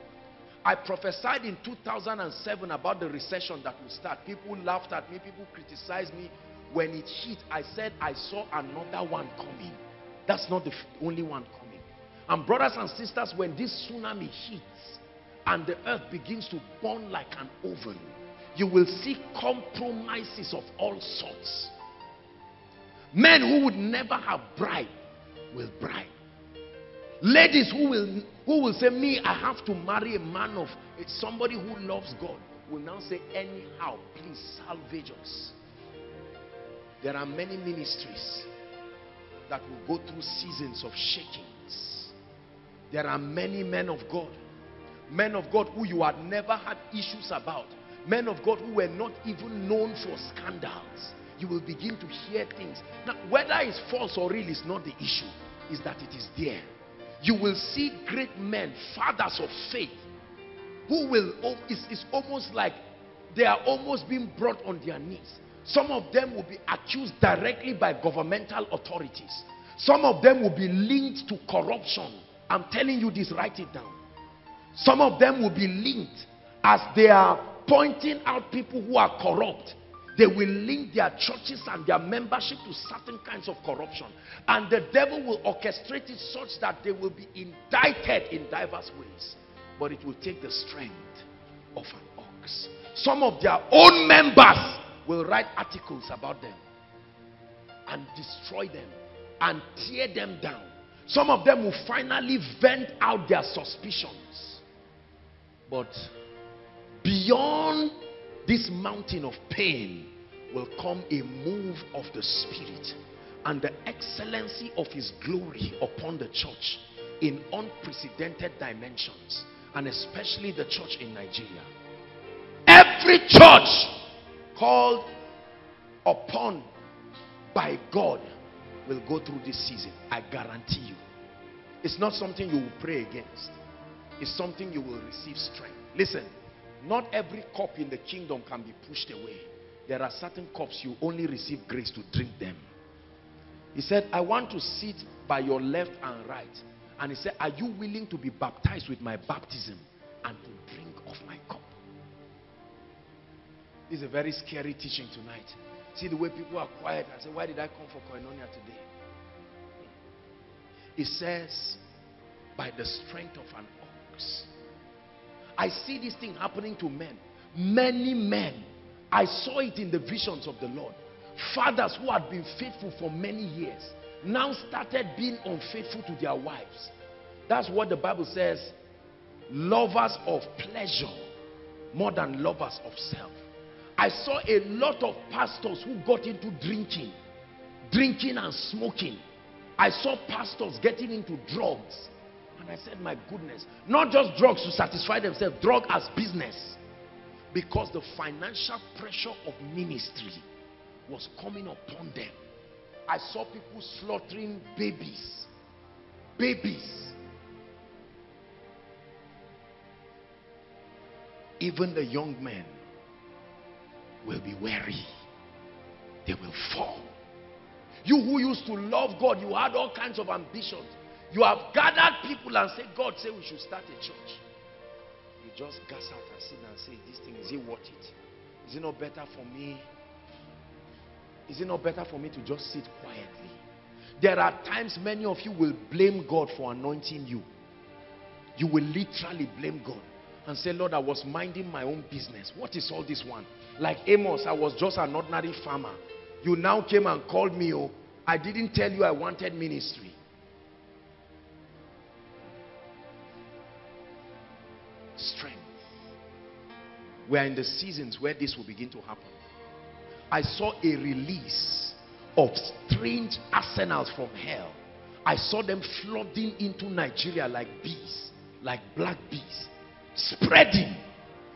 I prophesied in 2007 about the recession that will start. People laughed at me, people criticized me, when it hit, I said, I saw another one coming. That's not the only one coming. And brothers and sisters, when this tsunami hits and the earth begins to burn like an oven, you will see compromises of all sorts. Men who would never have bribed will bribe. Ladies who will who will say, Me, I have to marry a man of somebody who loves God, will now say, Anyhow, please salvage us. There are many ministries that will go through seasons of shakings. There are many men of God. Men of God who you had never had issues about. Men of God who were not even known for scandals. You will begin to hear things. Now, whether it's false or real is not the issue. Is that it is there. You will see great men, fathers of faith, who will, oh, it's, it's almost like they are almost being brought on their knees some of them will be accused directly by governmental authorities. Some of them will be linked to corruption. I'm telling you this, write it down. Some of them will be linked as they are pointing out people who are corrupt. They will link their churches and their membership to certain kinds of corruption. And the devil will orchestrate it such that they will be indicted in diverse ways. But it will take the strength of an ox. Some of their own members will write articles about them and destroy them and tear them down. Some of them will finally vent out their suspicions. But beyond this mountain of pain will come a move of the Spirit and the excellency of His glory upon the church in unprecedented dimensions and especially the church in Nigeria. Every church called upon by God will go through this season. I guarantee you. It's not something you will pray against. It's something you will receive strength. Listen, not every cup in the kingdom can be pushed away. There are certain cups you only receive grace to drink them. He said, I want to sit by your left and right. And he said, are you willing to be baptized with my baptism and to drink of my cup? This is a very scary teaching tonight. See the way people are quiet. I say, why did I come for koinonia today? It says, by the strength of an ox. I see this thing happening to men. Many men. I saw it in the visions of the Lord. Fathers who had been faithful for many years now started being unfaithful to their wives. That's what the Bible says. Lovers of pleasure more than lovers of self. I saw a lot of pastors who got into drinking, drinking and smoking. I saw pastors getting into drugs. And I said, my goodness, not just drugs to satisfy themselves, drug as business. Because the financial pressure of ministry was coming upon them. I saw people slaughtering babies. Babies. Even the young men will be weary. They will fall. You who used to love God, you had all kinds of ambitions. You have gathered people and say, God say we should start a church. You just gas out and sit and say, this thing, is it worth it? Is it not better for me? Is it not better for me to just sit quietly? There are times many of you will blame God for anointing you. You will literally blame God and say, Lord, I was minding my own business. What is all this one? Like Amos, I was just an ordinary farmer. You now came and called me. Oh, I didn't tell you I wanted ministry. Strength. We are in the seasons where this will begin to happen. I saw a release of strange arsenals from hell. I saw them flooding into Nigeria like bees, like black bees, spreading.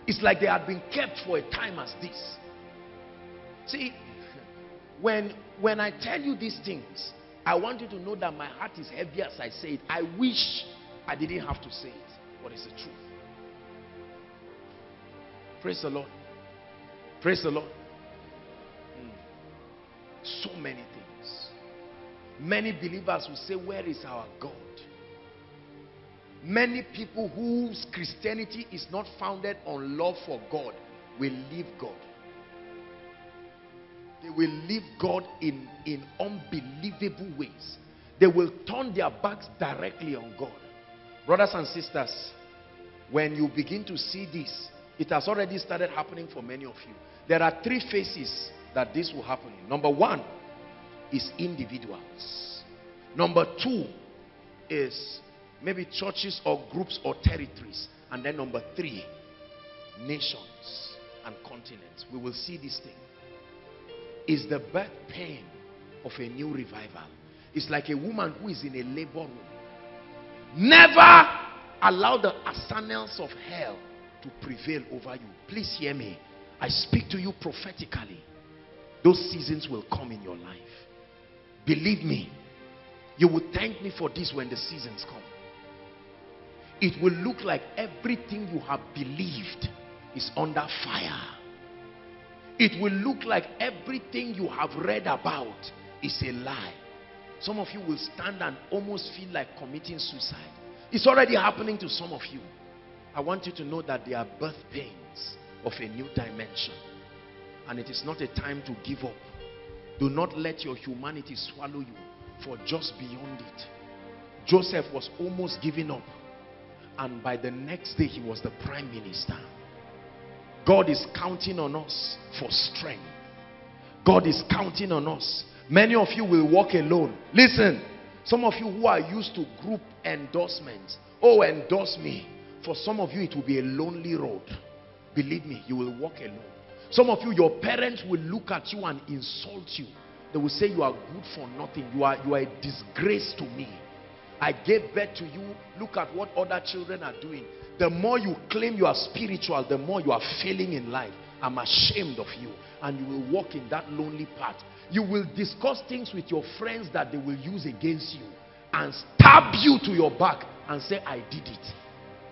It's like they had been kept for a time as this. See, when, when I tell you these things, I want you to know that my heart is heavy as I say it. I wish I didn't have to say it, but it's the truth. Praise the Lord. Praise the Lord. Hmm. So many things. Many believers will say, Where is our God? Many people whose Christianity is not founded on love for God will leave God. They will leave God in, in unbelievable ways. They will turn their backs directly on God. Brothers and sisters, when you begin to see this, it has already started happening for many of you. There are three phases that this will happen in. Number one is individuals. Number two is maybe churches or groups or territories. And then number three, nations and continents. We will see this thing. Is the birth pain of a new revival. It's like a woman who is in a labor room. Never allow the arsenals of hell to prevail over you. Please hear me. I speak to you prophetically. Those seasons will come in your life. Believe me. You will thank me for this when the seasons come. It will look like everything you have believed is under fire. It will look like everything you have read about is a lie. Some of you will stand and almost feel like committing suicide. It's already happening to some of you. I want you to know that they are birth pains of a new dimension. And it is not a time to give up. Do not let your humanity swallow you for just beyond it. Joseph was almost giving up. And by the next day, he was the prime minister. God is counting on us for strength. God is counting on us. Many of you will walk alone. Listen, some of you who are used to group endorsements. Oh, endorse me. For some of you, it will be a lonely road. Believe me, you will walk alone. Some of you, your parents will look at you and insult you. They will say you are good for nothing. You are, you are a disgrace to me. I gave birth to you. Look at what other children are doing. The more you claim you are spiritual, the more you are failing in life. I'm ashamed of you. And you will walk in that lonely path. You will discuss things with your friends that they will use against you and stab you to your back and say, I did it.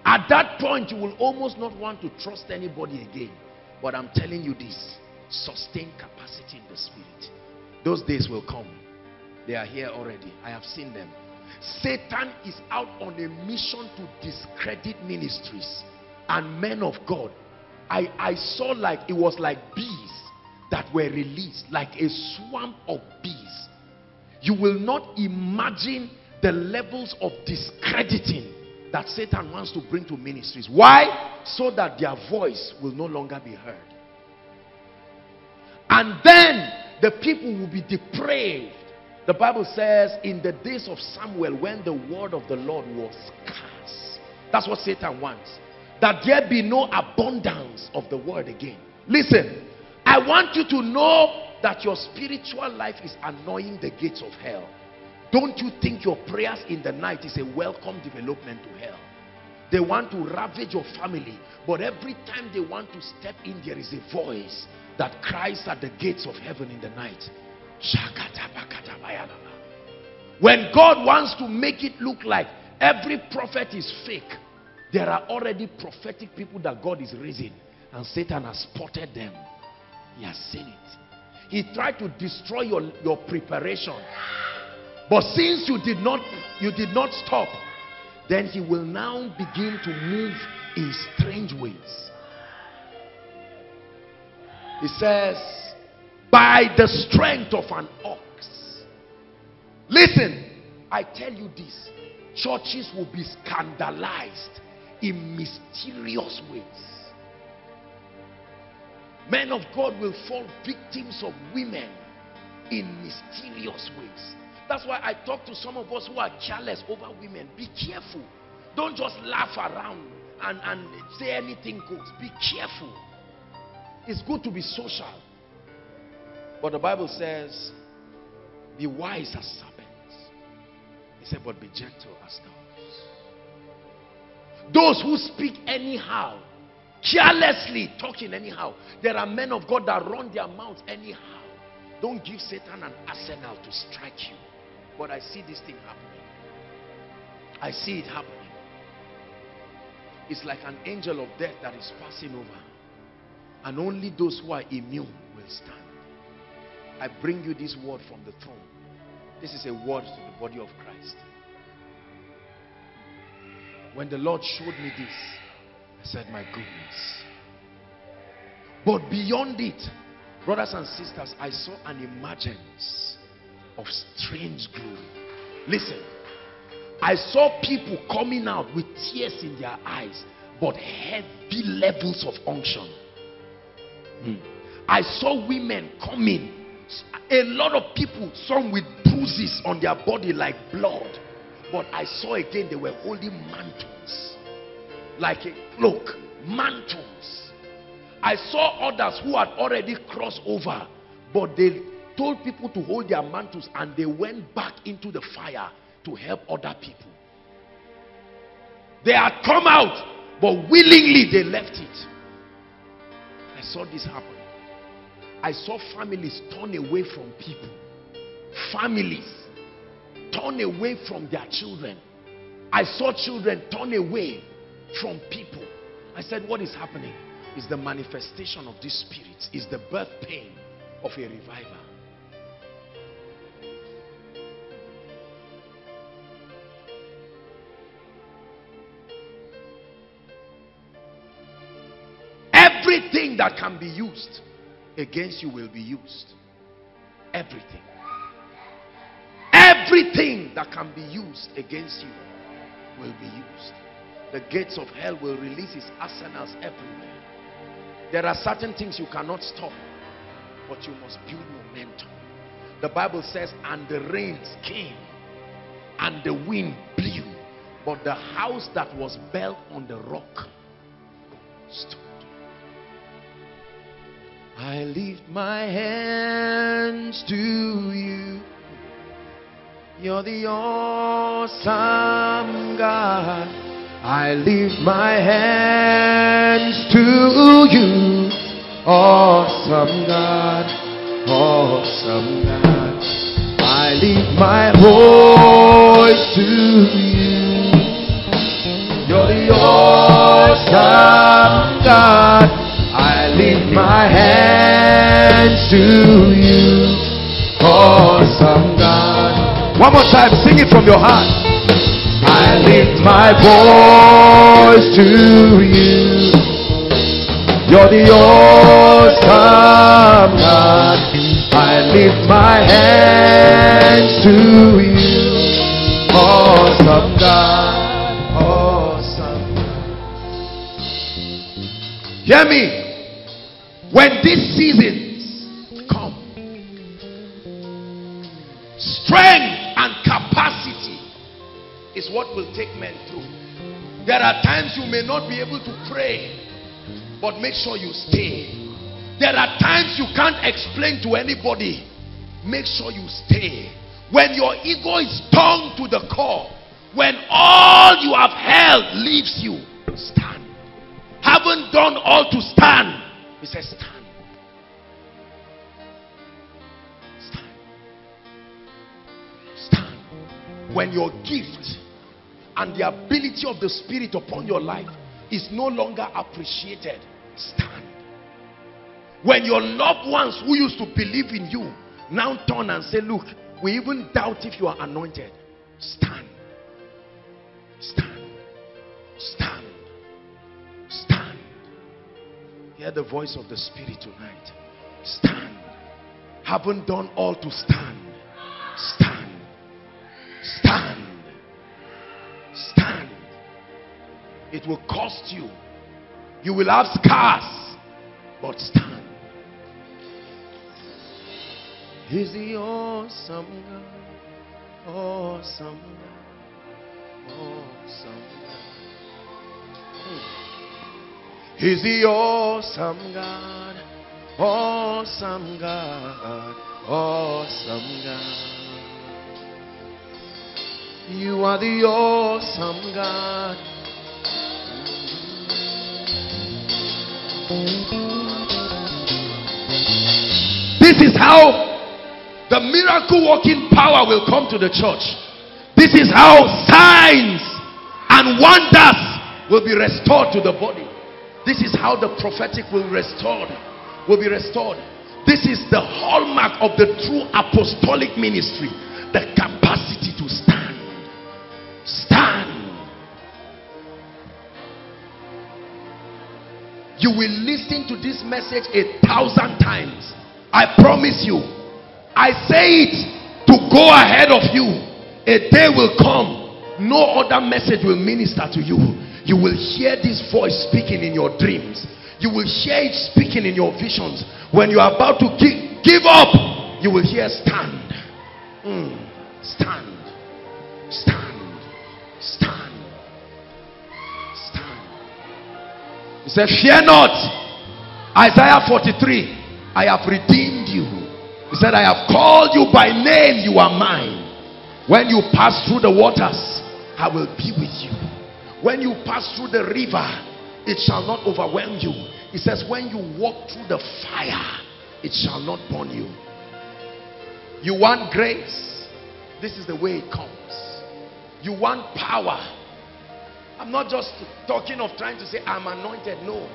At that point, you will almost not want to trust anybody again. But I'm telling you this sustain capacity in the spirit. Those days will come. They are here already. I have seen them. Satan is out on a mission to discredit ministries and men of God. I, I saw like it was like bees that were released, like a swarm of bees. You will not imagine the levels of discrediting that Satan wants to bring to ministries. Why? So that their voice will no longer be heard. And then the people will be depraved. The Bible says in the days of Samuel when the word of the Lord was scarce. That's what Satan wants. That there be no abundance of the word again. Listen, I want you to know that your spiritual life is annoying the gates of hell. Don't you think your prayers in the night is a welcome development to hell? They want to ravage your family, but every time they want to step in, there is a voice that cries at the gates of heaven in the night. When God wants to make it look like every prophet is fake, there are already prophetic people that God is raising, and Satan has spotted them. He has seen it. He tried to destroy your, your preparation But since you did not you did not stop, then he will now begin to move in strange ways. He says, by the strength of an ox. Listen, I tell you this churches will be scandalized in mysterious ways. Men of God will fall victims of women in mysterious ways. That's why I talk to some of us who are careless over women. Be careful. Don't just laugh around and, and say anything goes. Be careful. It's good to be social. But the Bible says, be wise as serpents. He said, but be gentle as doves. Those who speak anyhow, carelessly talking anyhow. There are men of God that run their mouths anyhow. Don't give Satan an arsenal to strike you. But I see this thing happening. I see it happening. It's like an angel of death that is passing over. And only those who are immune will stand. I bring you this word from the throne. This is a word to the body of Christ. When the Lord showed me this, I said, My goodness. But beyond it, brothers and sisters, I saw an emergence of strange glory. Listen, I saw people coming out with tears in their eyes, but heavy levels of unction. Hmm. I saw women coming. A lot of people, some with bruises on their body like blood. But I saw again they were holding mantles. Like a cloak. Mantles. I saw others who had already crossed over. But they told people to hold their mantles and they went back into the fire to help other people. They had come out, but willingly they left it. I saw this happen. I saw families turn away from people. Families turn away from their children. I saw children turn away from people. I said, What is happening? Is the manifestation of these spirits, is the birth pain of a revival. That can be used against you will be used. Everything. Everything that can be used against you will be used. The gates of hell will release its arsenals everywhere. There are certain things you cannot stop, but you must build momentum. The Bible says, and the rains came, and the wind blew, but the house that was built on the rock stood. I lift my hands to you. You're the awesome God. I lift my hands to you. Awesome God. Awesome God. I lift my voice to you. You're the awesome God my hands to you, awesome God. One more time, sing it from your heart. I lift my voice to you. You're the awesome God. I lift my hands to you, awesome God. Awesome God. Hear me. When these seasons come, strength and capacity is what will take men through. There are times you may not be able to pray, but make sure you stay. There are times you can't explain to anybody. Make sure you stay. When your ego is torn to the core, when all you have held leaves you, stand. Haven't done all to stand he says, Stand. Stand. Stand. When your gift and the ability of the Spirit upon your life is no longer appreciated, stand. When your loved ones who used to believe in you now turn and say, Look, we even doubt if you are anointed. Stand. Stand. Hear the voice of the Spirit tonight. Stand. Haven't done all to stand. Stand. Stand. Stand. It will cost you. You will have scars, but stand. He's the awesome God. Awesome God. Awesome God. Hmm. He's the awesome God. Awesome God. Awesome God. You are the awesome God. This is how the miracle working power will come to the church. This is how signs and wonders will be restored to the body. This is how the prophetic will restored will be restored. This is the hallmark of the true apostolic ministry, the capacity to stand. Stand. You will listen to this message a thousand times. I promise you I say it to go ahead of you. A day will come, no other message will minister to you. You will hear this voice speaking in your dreams. You will hear it speaking in your visions. When you are about to give, give up, you will hear stand. Mm. Stand. Stand. Stand. Stand. He said, Fear not. Isaiah 43. I have redeemed you he said, I have called you by name, you are mine. When you pass through the waters, I will be with you. When you pass through the river, it shall not overwhelm you. He says, when you walk through the fire, it shall not burn you. You want grace? This is the way it comes. You want power? I'm not just talking of trying to say I'm anointed. No.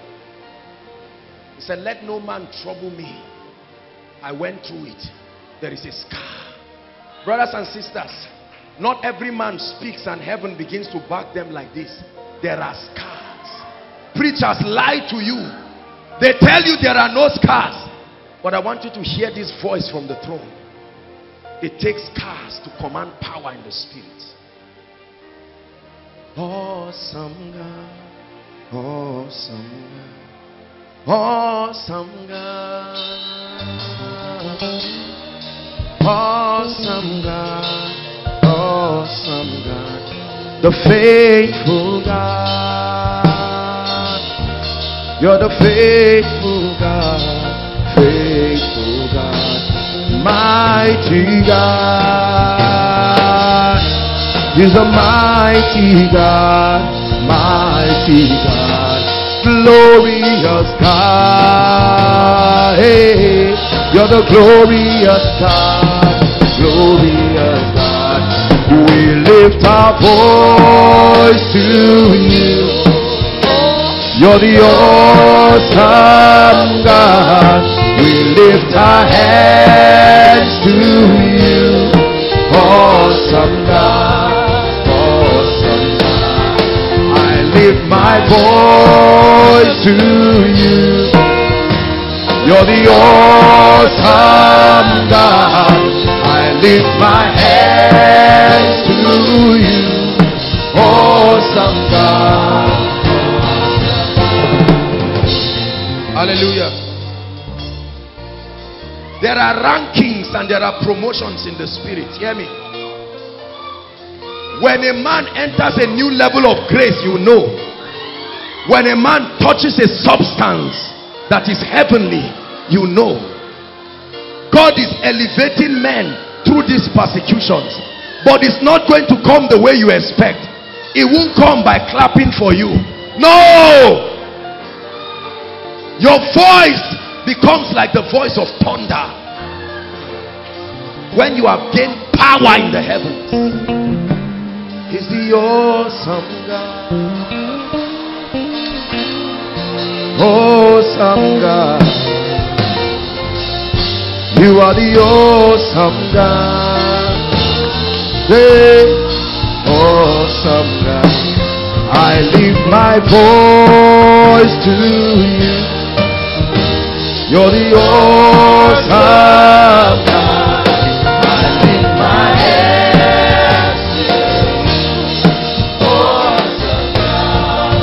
He said, let no man trouble me I went through it. There is a scar. Brothers and sisters, not every man speaks and heaven begins to back them like this. There are scars. Preachers lie to you. They tell you there are no scars. But I want you to hear this voice from the throne. It takes scars to command power in the spirit. Awesome God. Awesome God. Awesome God. Awesome God, the faithful God. You're the faithful God, faithful God, mighty God. He's a mighty God, mighty God, glorious God. Hey. You're the glorious God. We lift our voice to you. You're the awesome God. We lift our hands to you. Awesome God, awesome God. I lift my voice to you. You're the awesome God. I lift my hands Oh, Hallelujah. There are rankings and there are promotions in the spirit. Hear me. When a man enters a new level of grace, you know. When a man touches a substance that is heavenly, you know. God is elevating men through these persecutions. But it's not going to come the way you expect. It won't come by clapping for you. No! Your voice becomes like the voice of thunder. When you have gained power in the heavens. He's the awesome God awesome God. You are the awesome God. Awesome God. I lift my voice to you. You're the awesome God. I my. Awesome God.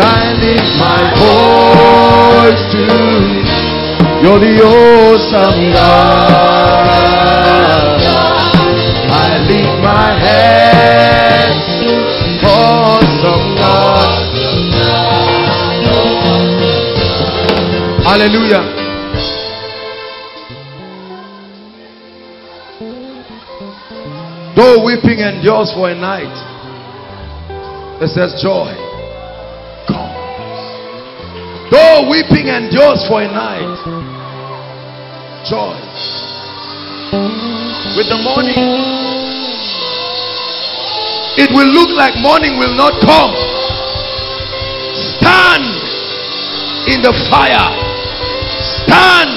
I my voice to you. You're the awesome God. Hallelujah. Though weeping endures for a night, it says joy comes. Though weeping endures for a night, joy. With the morning, it will look like morning will not come. Stand in the fire, stand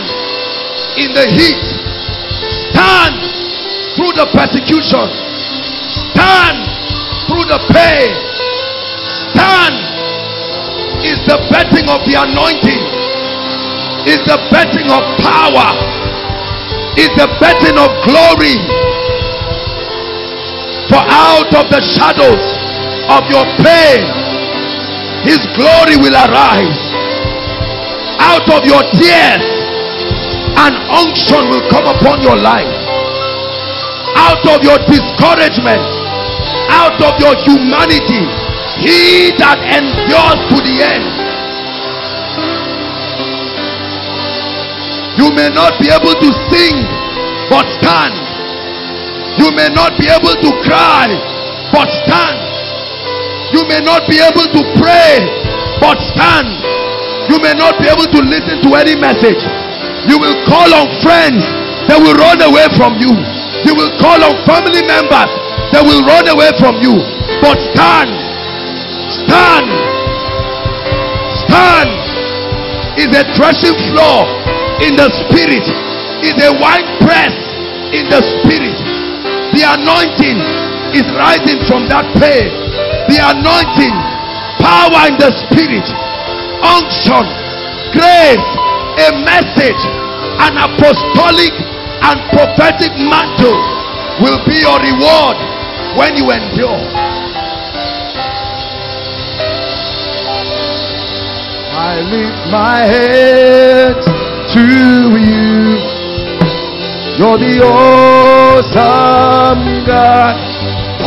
in the heat, stand through the persecution, stand through the pain, stand is the betting of the anointing, is the betting of power, is the betting of glory. For out of the shadows of your pain, His glory will arise. Out of your tears, an unction will come upon your life. Out of your discouragement, out of your humanity, he that endures to the end. You may not be able to sing, but stand. You may not be able to cry, but stand. You may not be able to pray, but stand. You may not be able to listen to any message. You will call on friends, that will run away from you. You will call on family members, that will run away from you. But stand, stand, stand. Is a threshing floor in the spirit, is a wine press in the spirit. The anointing is rising from that pain. The anointing, power in the spirit, unction, grace, a message, an apostolic and prophetic mantle will be your reward when you endure. I lift my head to you. You're the awesome God.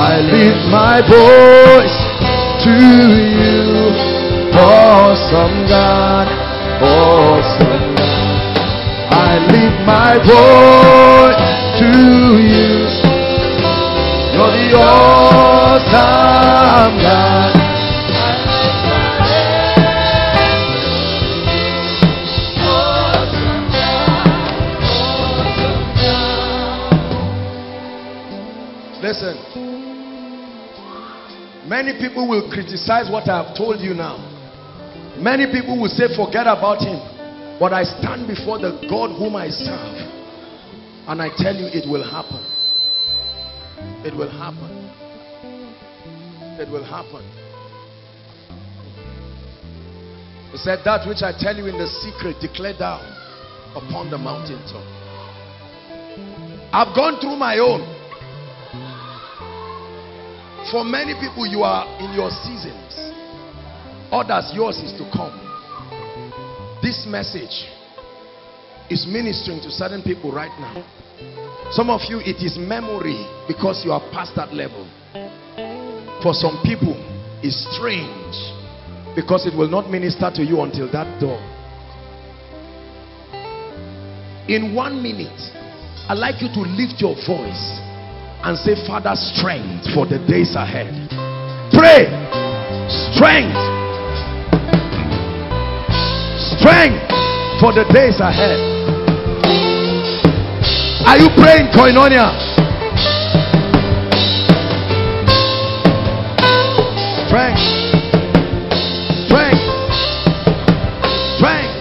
I lift my voice to you. Awesome God. Awesome God. I lift my voice to you. You're the awesome God. Listen. Many people will criticize what I have told you now. Many people will say, forget about him. But I stand before the God whom I serve. And I tell you, it will happen. It will happen. It will happen. He said, That which I tell you in the secret, declare down upon the mountaintop. I've gone through my own. For many people, you are in your seasons. Others, yours is to come. This message is ministering to certain people right now. Some of you, it is memory because you are past that level. For some people, it's strange because it will not minister to you until that door. In one minute, I'd like you to lift your voice and say, Father, strength for the days ahead. Pray, strength, strength for the days ahead. Are you praying, Koinonia? Strength, strength, strength.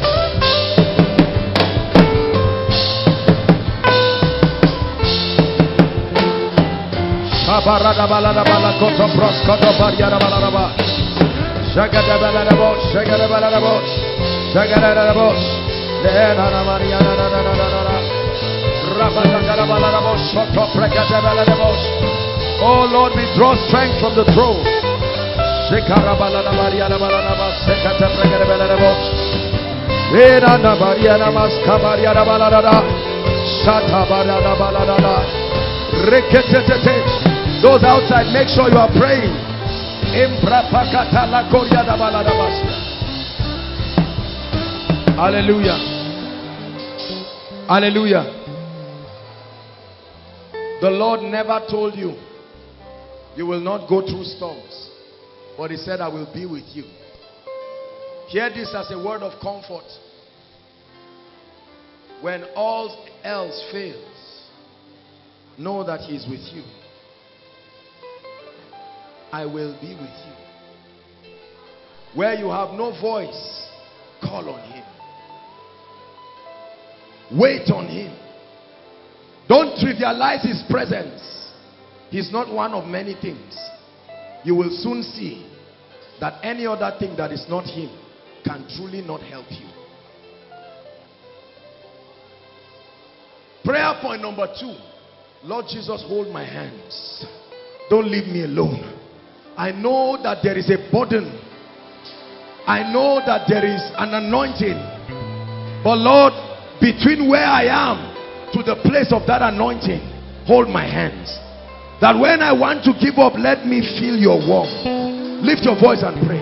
Oh Lord, we draw strength from the throne. Those outside, make sure you are praying. Hallelujah. Hallelujah. The Lord never told you you will not go through storms. But he said, I will be with you. Hear this as a word of comfort. When all else fails, know that he is with you. I will be with you. Where you have no voice, call on him. Wait on him. Don't trivialize his presence. He's not one of many things. You will soon see that any other thing that is not him can truly not help you. Prayer point number two. Lord Jesus, hold my hands. Don't leave me alone. I know that there is a burden. I know that there is an anointing. But Lord, between where I am to the place of that anointing, hold my hands. That when I want to give up, let me feel your warmth. Lift your voice and pray.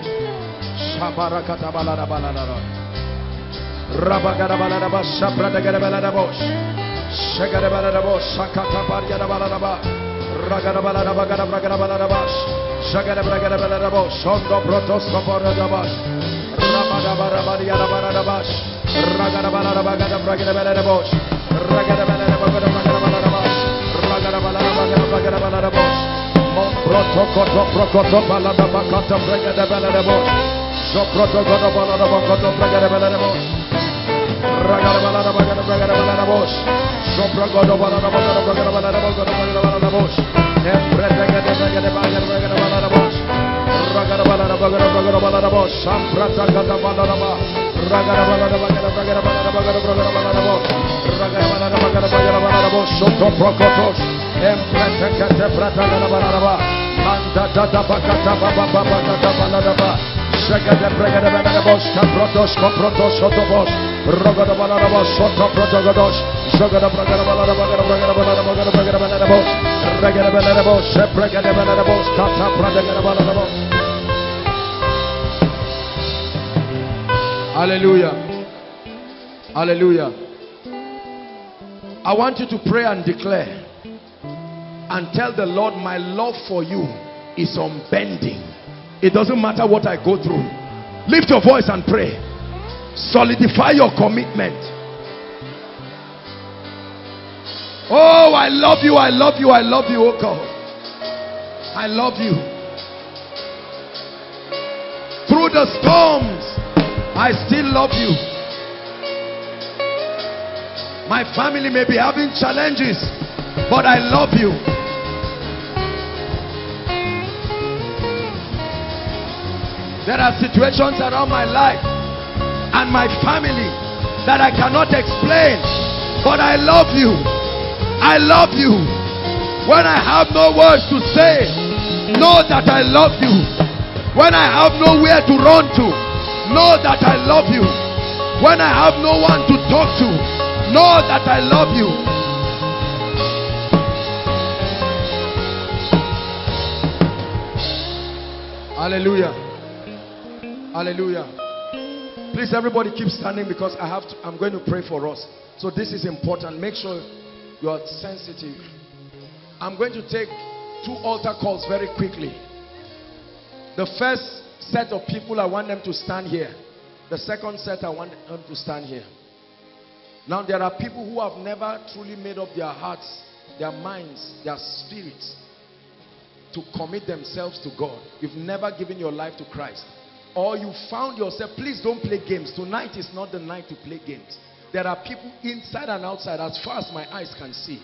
Balada bagada bragada balada bash. Shagada bragada balada bash. Shondo protos kaporada bash. Rabada barabadi yada balada bash. Ragada Soto prokotos. Emprete gade prata gada balada ba. Manda dada bakata ba ba ba ba gada balada ba. Shagada bragada balada bash. Kaprotos koprotos soto bash. Ragada balada bash. Soto protogodos. Shagada bragada balada bagada bragada balada bash. Ragada balada bash. Bragada balada bash. Kata pragada balada bash. Hallelujah. Hallelujah. I want you to pray and declare and tell the Lord, my love for you is unbending. It doesn't matter what I go through. Lift your voice and pray. Solidify your commitment. Oh, I love you, I love you, I love you, oh God. I love you. Through the storms, I still love you. My family may be having challenges, but I love you. There are situations around my life and my family that I cannot explain, but I love you. I love you. When I have no words to say, know that I love you. When I have nowhere to run to, know that I love you. When I have no one to talk to, know that I love you. Hallelujah. Hallelujah. Please, everybody keep standing because I have to, I'm going to pray for us. So this is important. Make sure you are sensitive. I'm going to take two altar calls very quickly. The first set of people, I want them to stand here. The second set, I want them to stand here. Now, there are people who have never truly made up their hearts, their minds, their spirits to commit themselves to God. You've never given your life to Christ. Or you found yourself, please don't play games. Tonight is not the night to play games. There are people inside and outside as far as my eyes can see.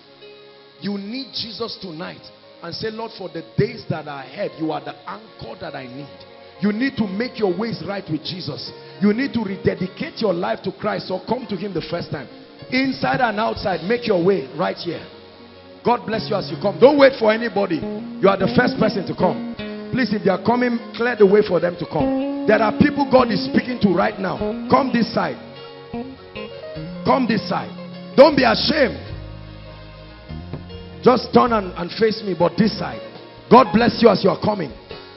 You need Jesus tonight and say, Lord, for the days that are ahead, you are the anchor that I need. You need to make your ways right with Jesus. You need to rededicate your life to Christ or come to him the first time. Inside and outside, make your way right here. God bless you as you come. Don't wait for anybody. You are the first person to come. Please, if they are coming, clear the way for them to come. There are people God is speaking to right now. Come this side. Come this side. Don't be ashamed. Just turn and, and face me, but this side. God bless you as you are coming.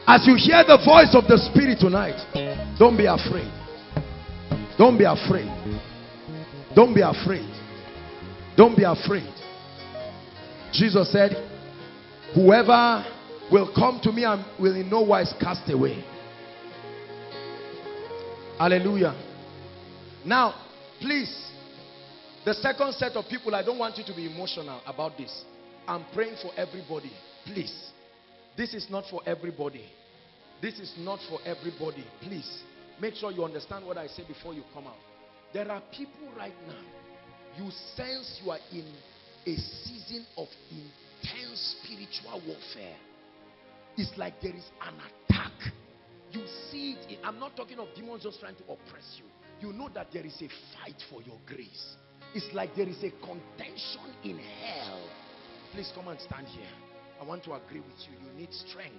As you hear the voice of the Spirit tonight, don't be afraid. Don't be afraid. Don't be afraid. Don't be afraid. Jesus said, Whoever will come to me and will in no wise cast away. Hallelujah. Now, please, the second set of people, I don't want you to be emotional about this. I'm praying for everybody. Please. This is not for everybody. This is not for everybody. Please. Make sure you understand what I say before you come out. There are people right now. You sense you are in a season of intense spiritual warfare. It's like there is an attack. You see it. I'm not talking of demons just trying to oppress you. You know that there is a fight for your grace. It's like there is a contention in hell. Please come and stand here. I want to agree with you. You need strength.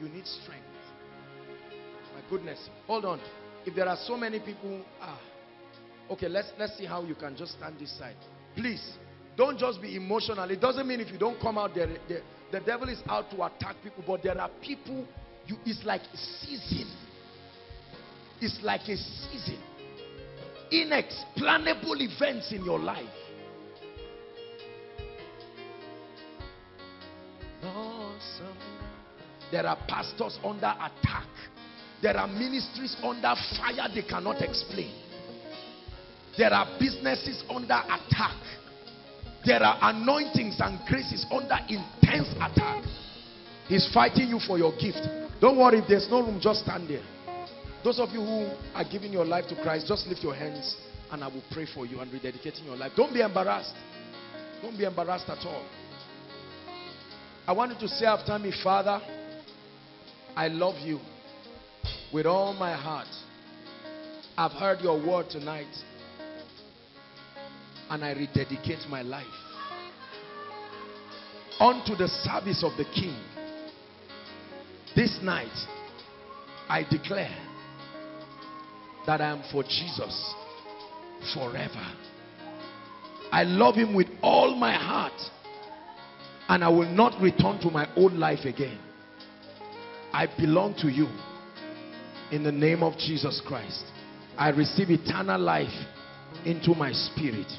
You need strength. My goodness. Hold on. If there are so many people, ah, okay, let's let's see how you can just stand this side. Please, don't just be emotional. It doesn't mean if you don't come out there, the, the devil is out to attack people, but there are people, you it's like a season. It's like a season. Inexplainable events in your life. There are pastors under attack. There are ministries under fire they cannot explain. There are businesses under attack. There are anointings and graces under intense attack. He's fighting you for your gift. Don't worry, if there's no room, just stand there. Those of you who are giving your life to Christ, just lift your hands and I will pray for you and rededicating your life. Don't be embarrassed. Don't be embarrassed at all. I want you to say after me, Father, I love you with all my heart. I've heard your word tonight and I rededicate my life unto the service of the King. This night, I declare that I am for Jesus forever. I love him with all my heart and I will not return to my old life again. I belong to you in the name of Jesus Christ. I receive eternal life into my spirit.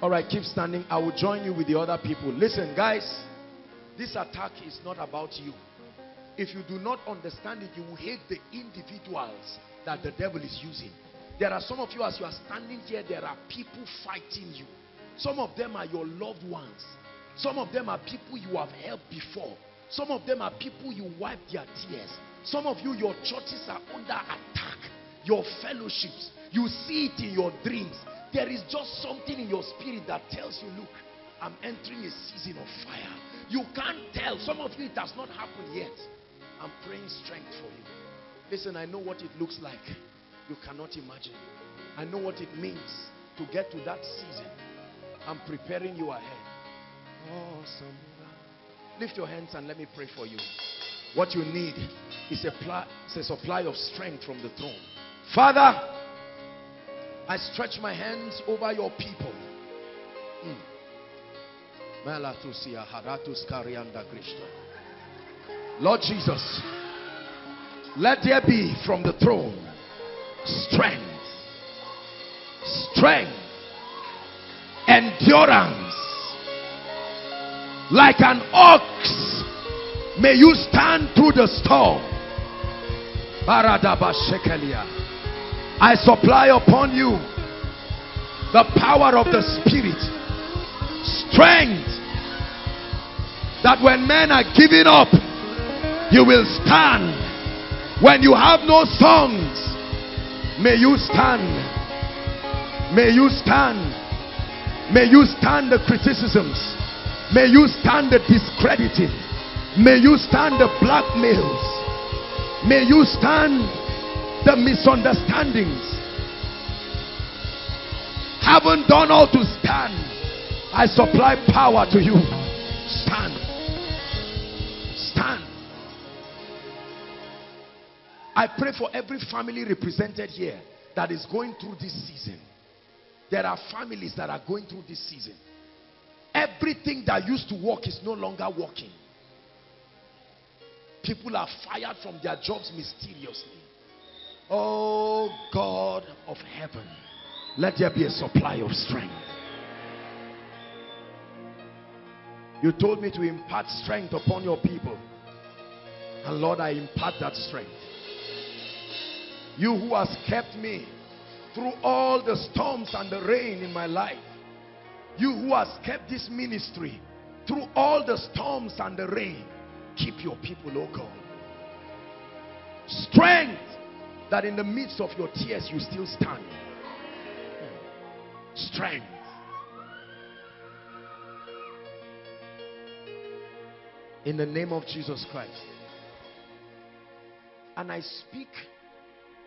All right, keep standing. I will join you with the other people. Listen, guys, this attack is not about you. If you do not understand it, you will hate the individuals that the devil is using. There are some of you, as you are standing here, there are people fighting you. Some of them are your loved ones. Some of them are people you have helped before. Some of them are people you wipe their tears. Some of you, your churches are under attack. Your fellowships, you see it in your dreams. There is just something in your spirit that tells you, look, I'm entering a season of fire. You can't tell. Some of you, it has not happened yet. I'm praying strength for you. Listen, I know what it looks like. You cannot imagine. I know what it means to get to that season. I'm preparing you ahead. Awesome. Lift your hands and let me pray for you. What you need is a, is a supply of strength from the throne. Father, I stretch my hands over your people. Mm. Lord Jesus, let there be from the throne strength, strength, endurance. Like an ox, may you stand through the storm. I supply upon you the power of the Spirit, strength, that when men are giving up, you will stand. When you have no songs, may you stand. May you stand. May you stand the criticisms. May you stand the discrediting. May you stand the blackmails. May you stand the misunderstandings. Haven't done all to stand. I supply power to you. Stand. Stand. I pray for every family represented here that is going through this season. There are families that are going through this season. Everything that used to work is no longer working. People are fired from their jobs mysteriously. Oh God of heaven, let there be a supply of strength. You told me to impart strength upon your people. And Lord, I impart that strength. You who has kept me through all the storms and the rain in my life. You who has kept this ministry through all the storms and the rain. Keep your people, oh God. Strength that in the midst of your tears you still stand. Strength. In the name of Jesus Christ. And I speak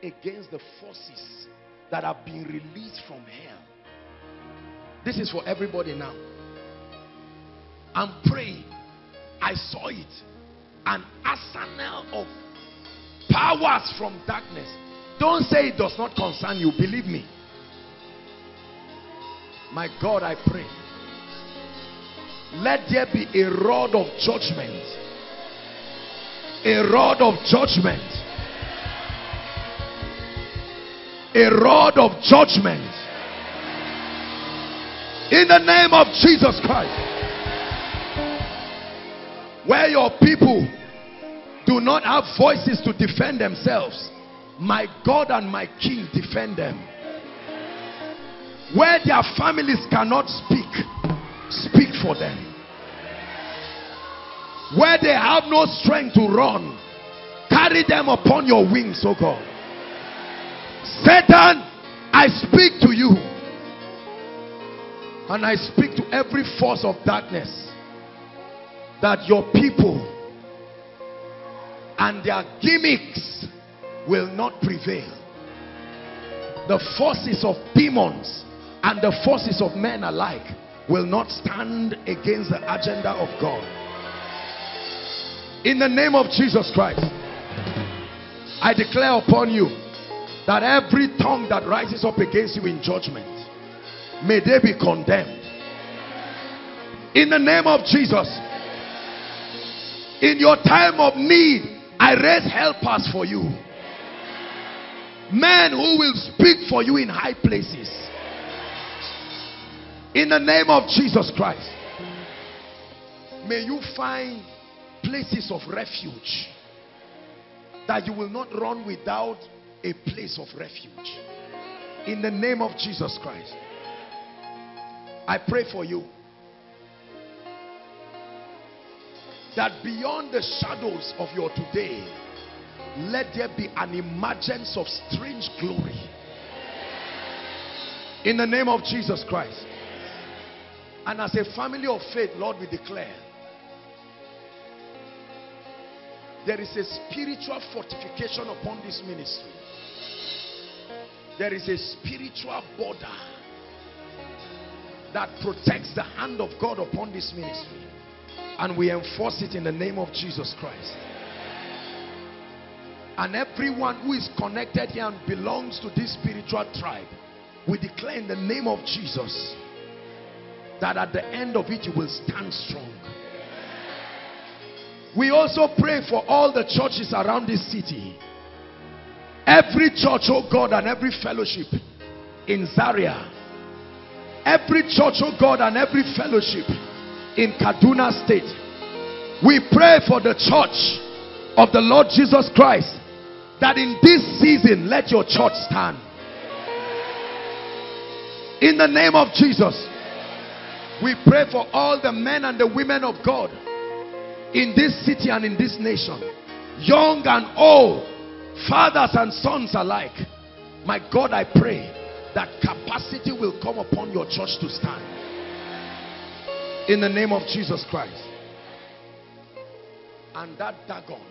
against the forces that have been released from hell. This is for everybody now. I'm praying. I saw it. An arsenal of powers from darkness. Don't say it does not concern you. Believe me. My God, I pray. Let there be a rod of judgment. A rod of judgment. A rod of judgment. In the name of Jesus Christ. Where your people do not have voices to defend themselves, my God and my King defend them. Where their families cannot speak, speak for them. Where they have no strength to run, carry them upon your wings, oh God. Satan, I speak to you. And I speak to every force of darkness that your people and their gimmicks will not prevail. The forces of demons and the forces of men alike will not stand against the agenda of God. In the name of Jesus Christ, I declare upon you that every tongue that rises up against you in judgment, may they be condemned. In the name of Jesus, in your time of need, I raise helpers for you. Men who will speak for you in high places. In the name of Jesus Christ. May you find places of refuge. That you will not run without a place of refuge. In the name of Jesus Christ. I pray for you. that beyond the shadows of your today, let there be an emergence of strange glory. In the name of Jesus Christ. And as a family of faith, Lord, we declare there is a spiritual fortification upon this ministry. There is a spiritual border that protects the hand of God upon this ministry. And we enforce it in the name of Jesus Christ. And everyone who is connected here and belongs to this spiritual tribe, we declare in the name of Jesus that at the end of it you will stand strong. We also pray for all the churches around this city. Every church, oh God, and every fellowship in Zaria. Every church, of God, and every fellowship in Kaduna State. We pray for the church of the Lord Jesus Christ that in this season let your church stand. In the name of Jesus, we pray for all the men and the women of God in this city and in this nation, young and old, fathers and sons alike. My God, I pray that capacity will come upon your church to stand In the name of Jesus Christ. And that Dagon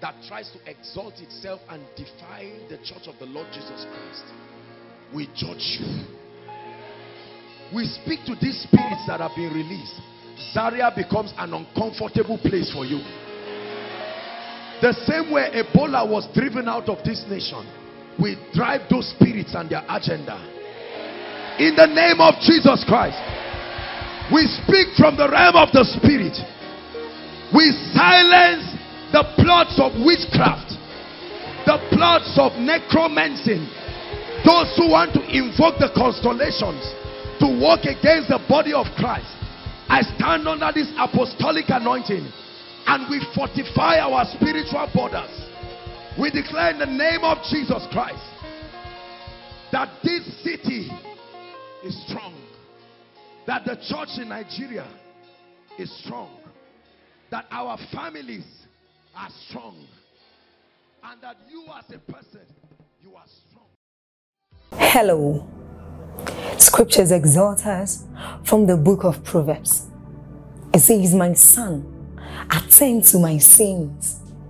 that tries to exalt itself and defy the church of the Lord Jesus Christ, we judge you. We speak to these spirits that have been released. Zaria becomes an uncomfortable place for you. The same way Ebola was driven out of this nation, we drive those spirits and their agenda. In the name of Jesus Christ, we speak from the realm of the spirit. We silence the plots of witchcraft, the plots of necromancy, those who want to invoke the constellations to work against the body of Christ. I stand under this apostolic anointing and we fortify our spiritual borders. We declare in the name of Jesus Christ that this city is strong, that the church in Nigeria is strong, that our families are strong, and that you as a person, you are strong. Hello. Scriptures exhort us from the book of Proverbs. It says, My son, attend to my sins,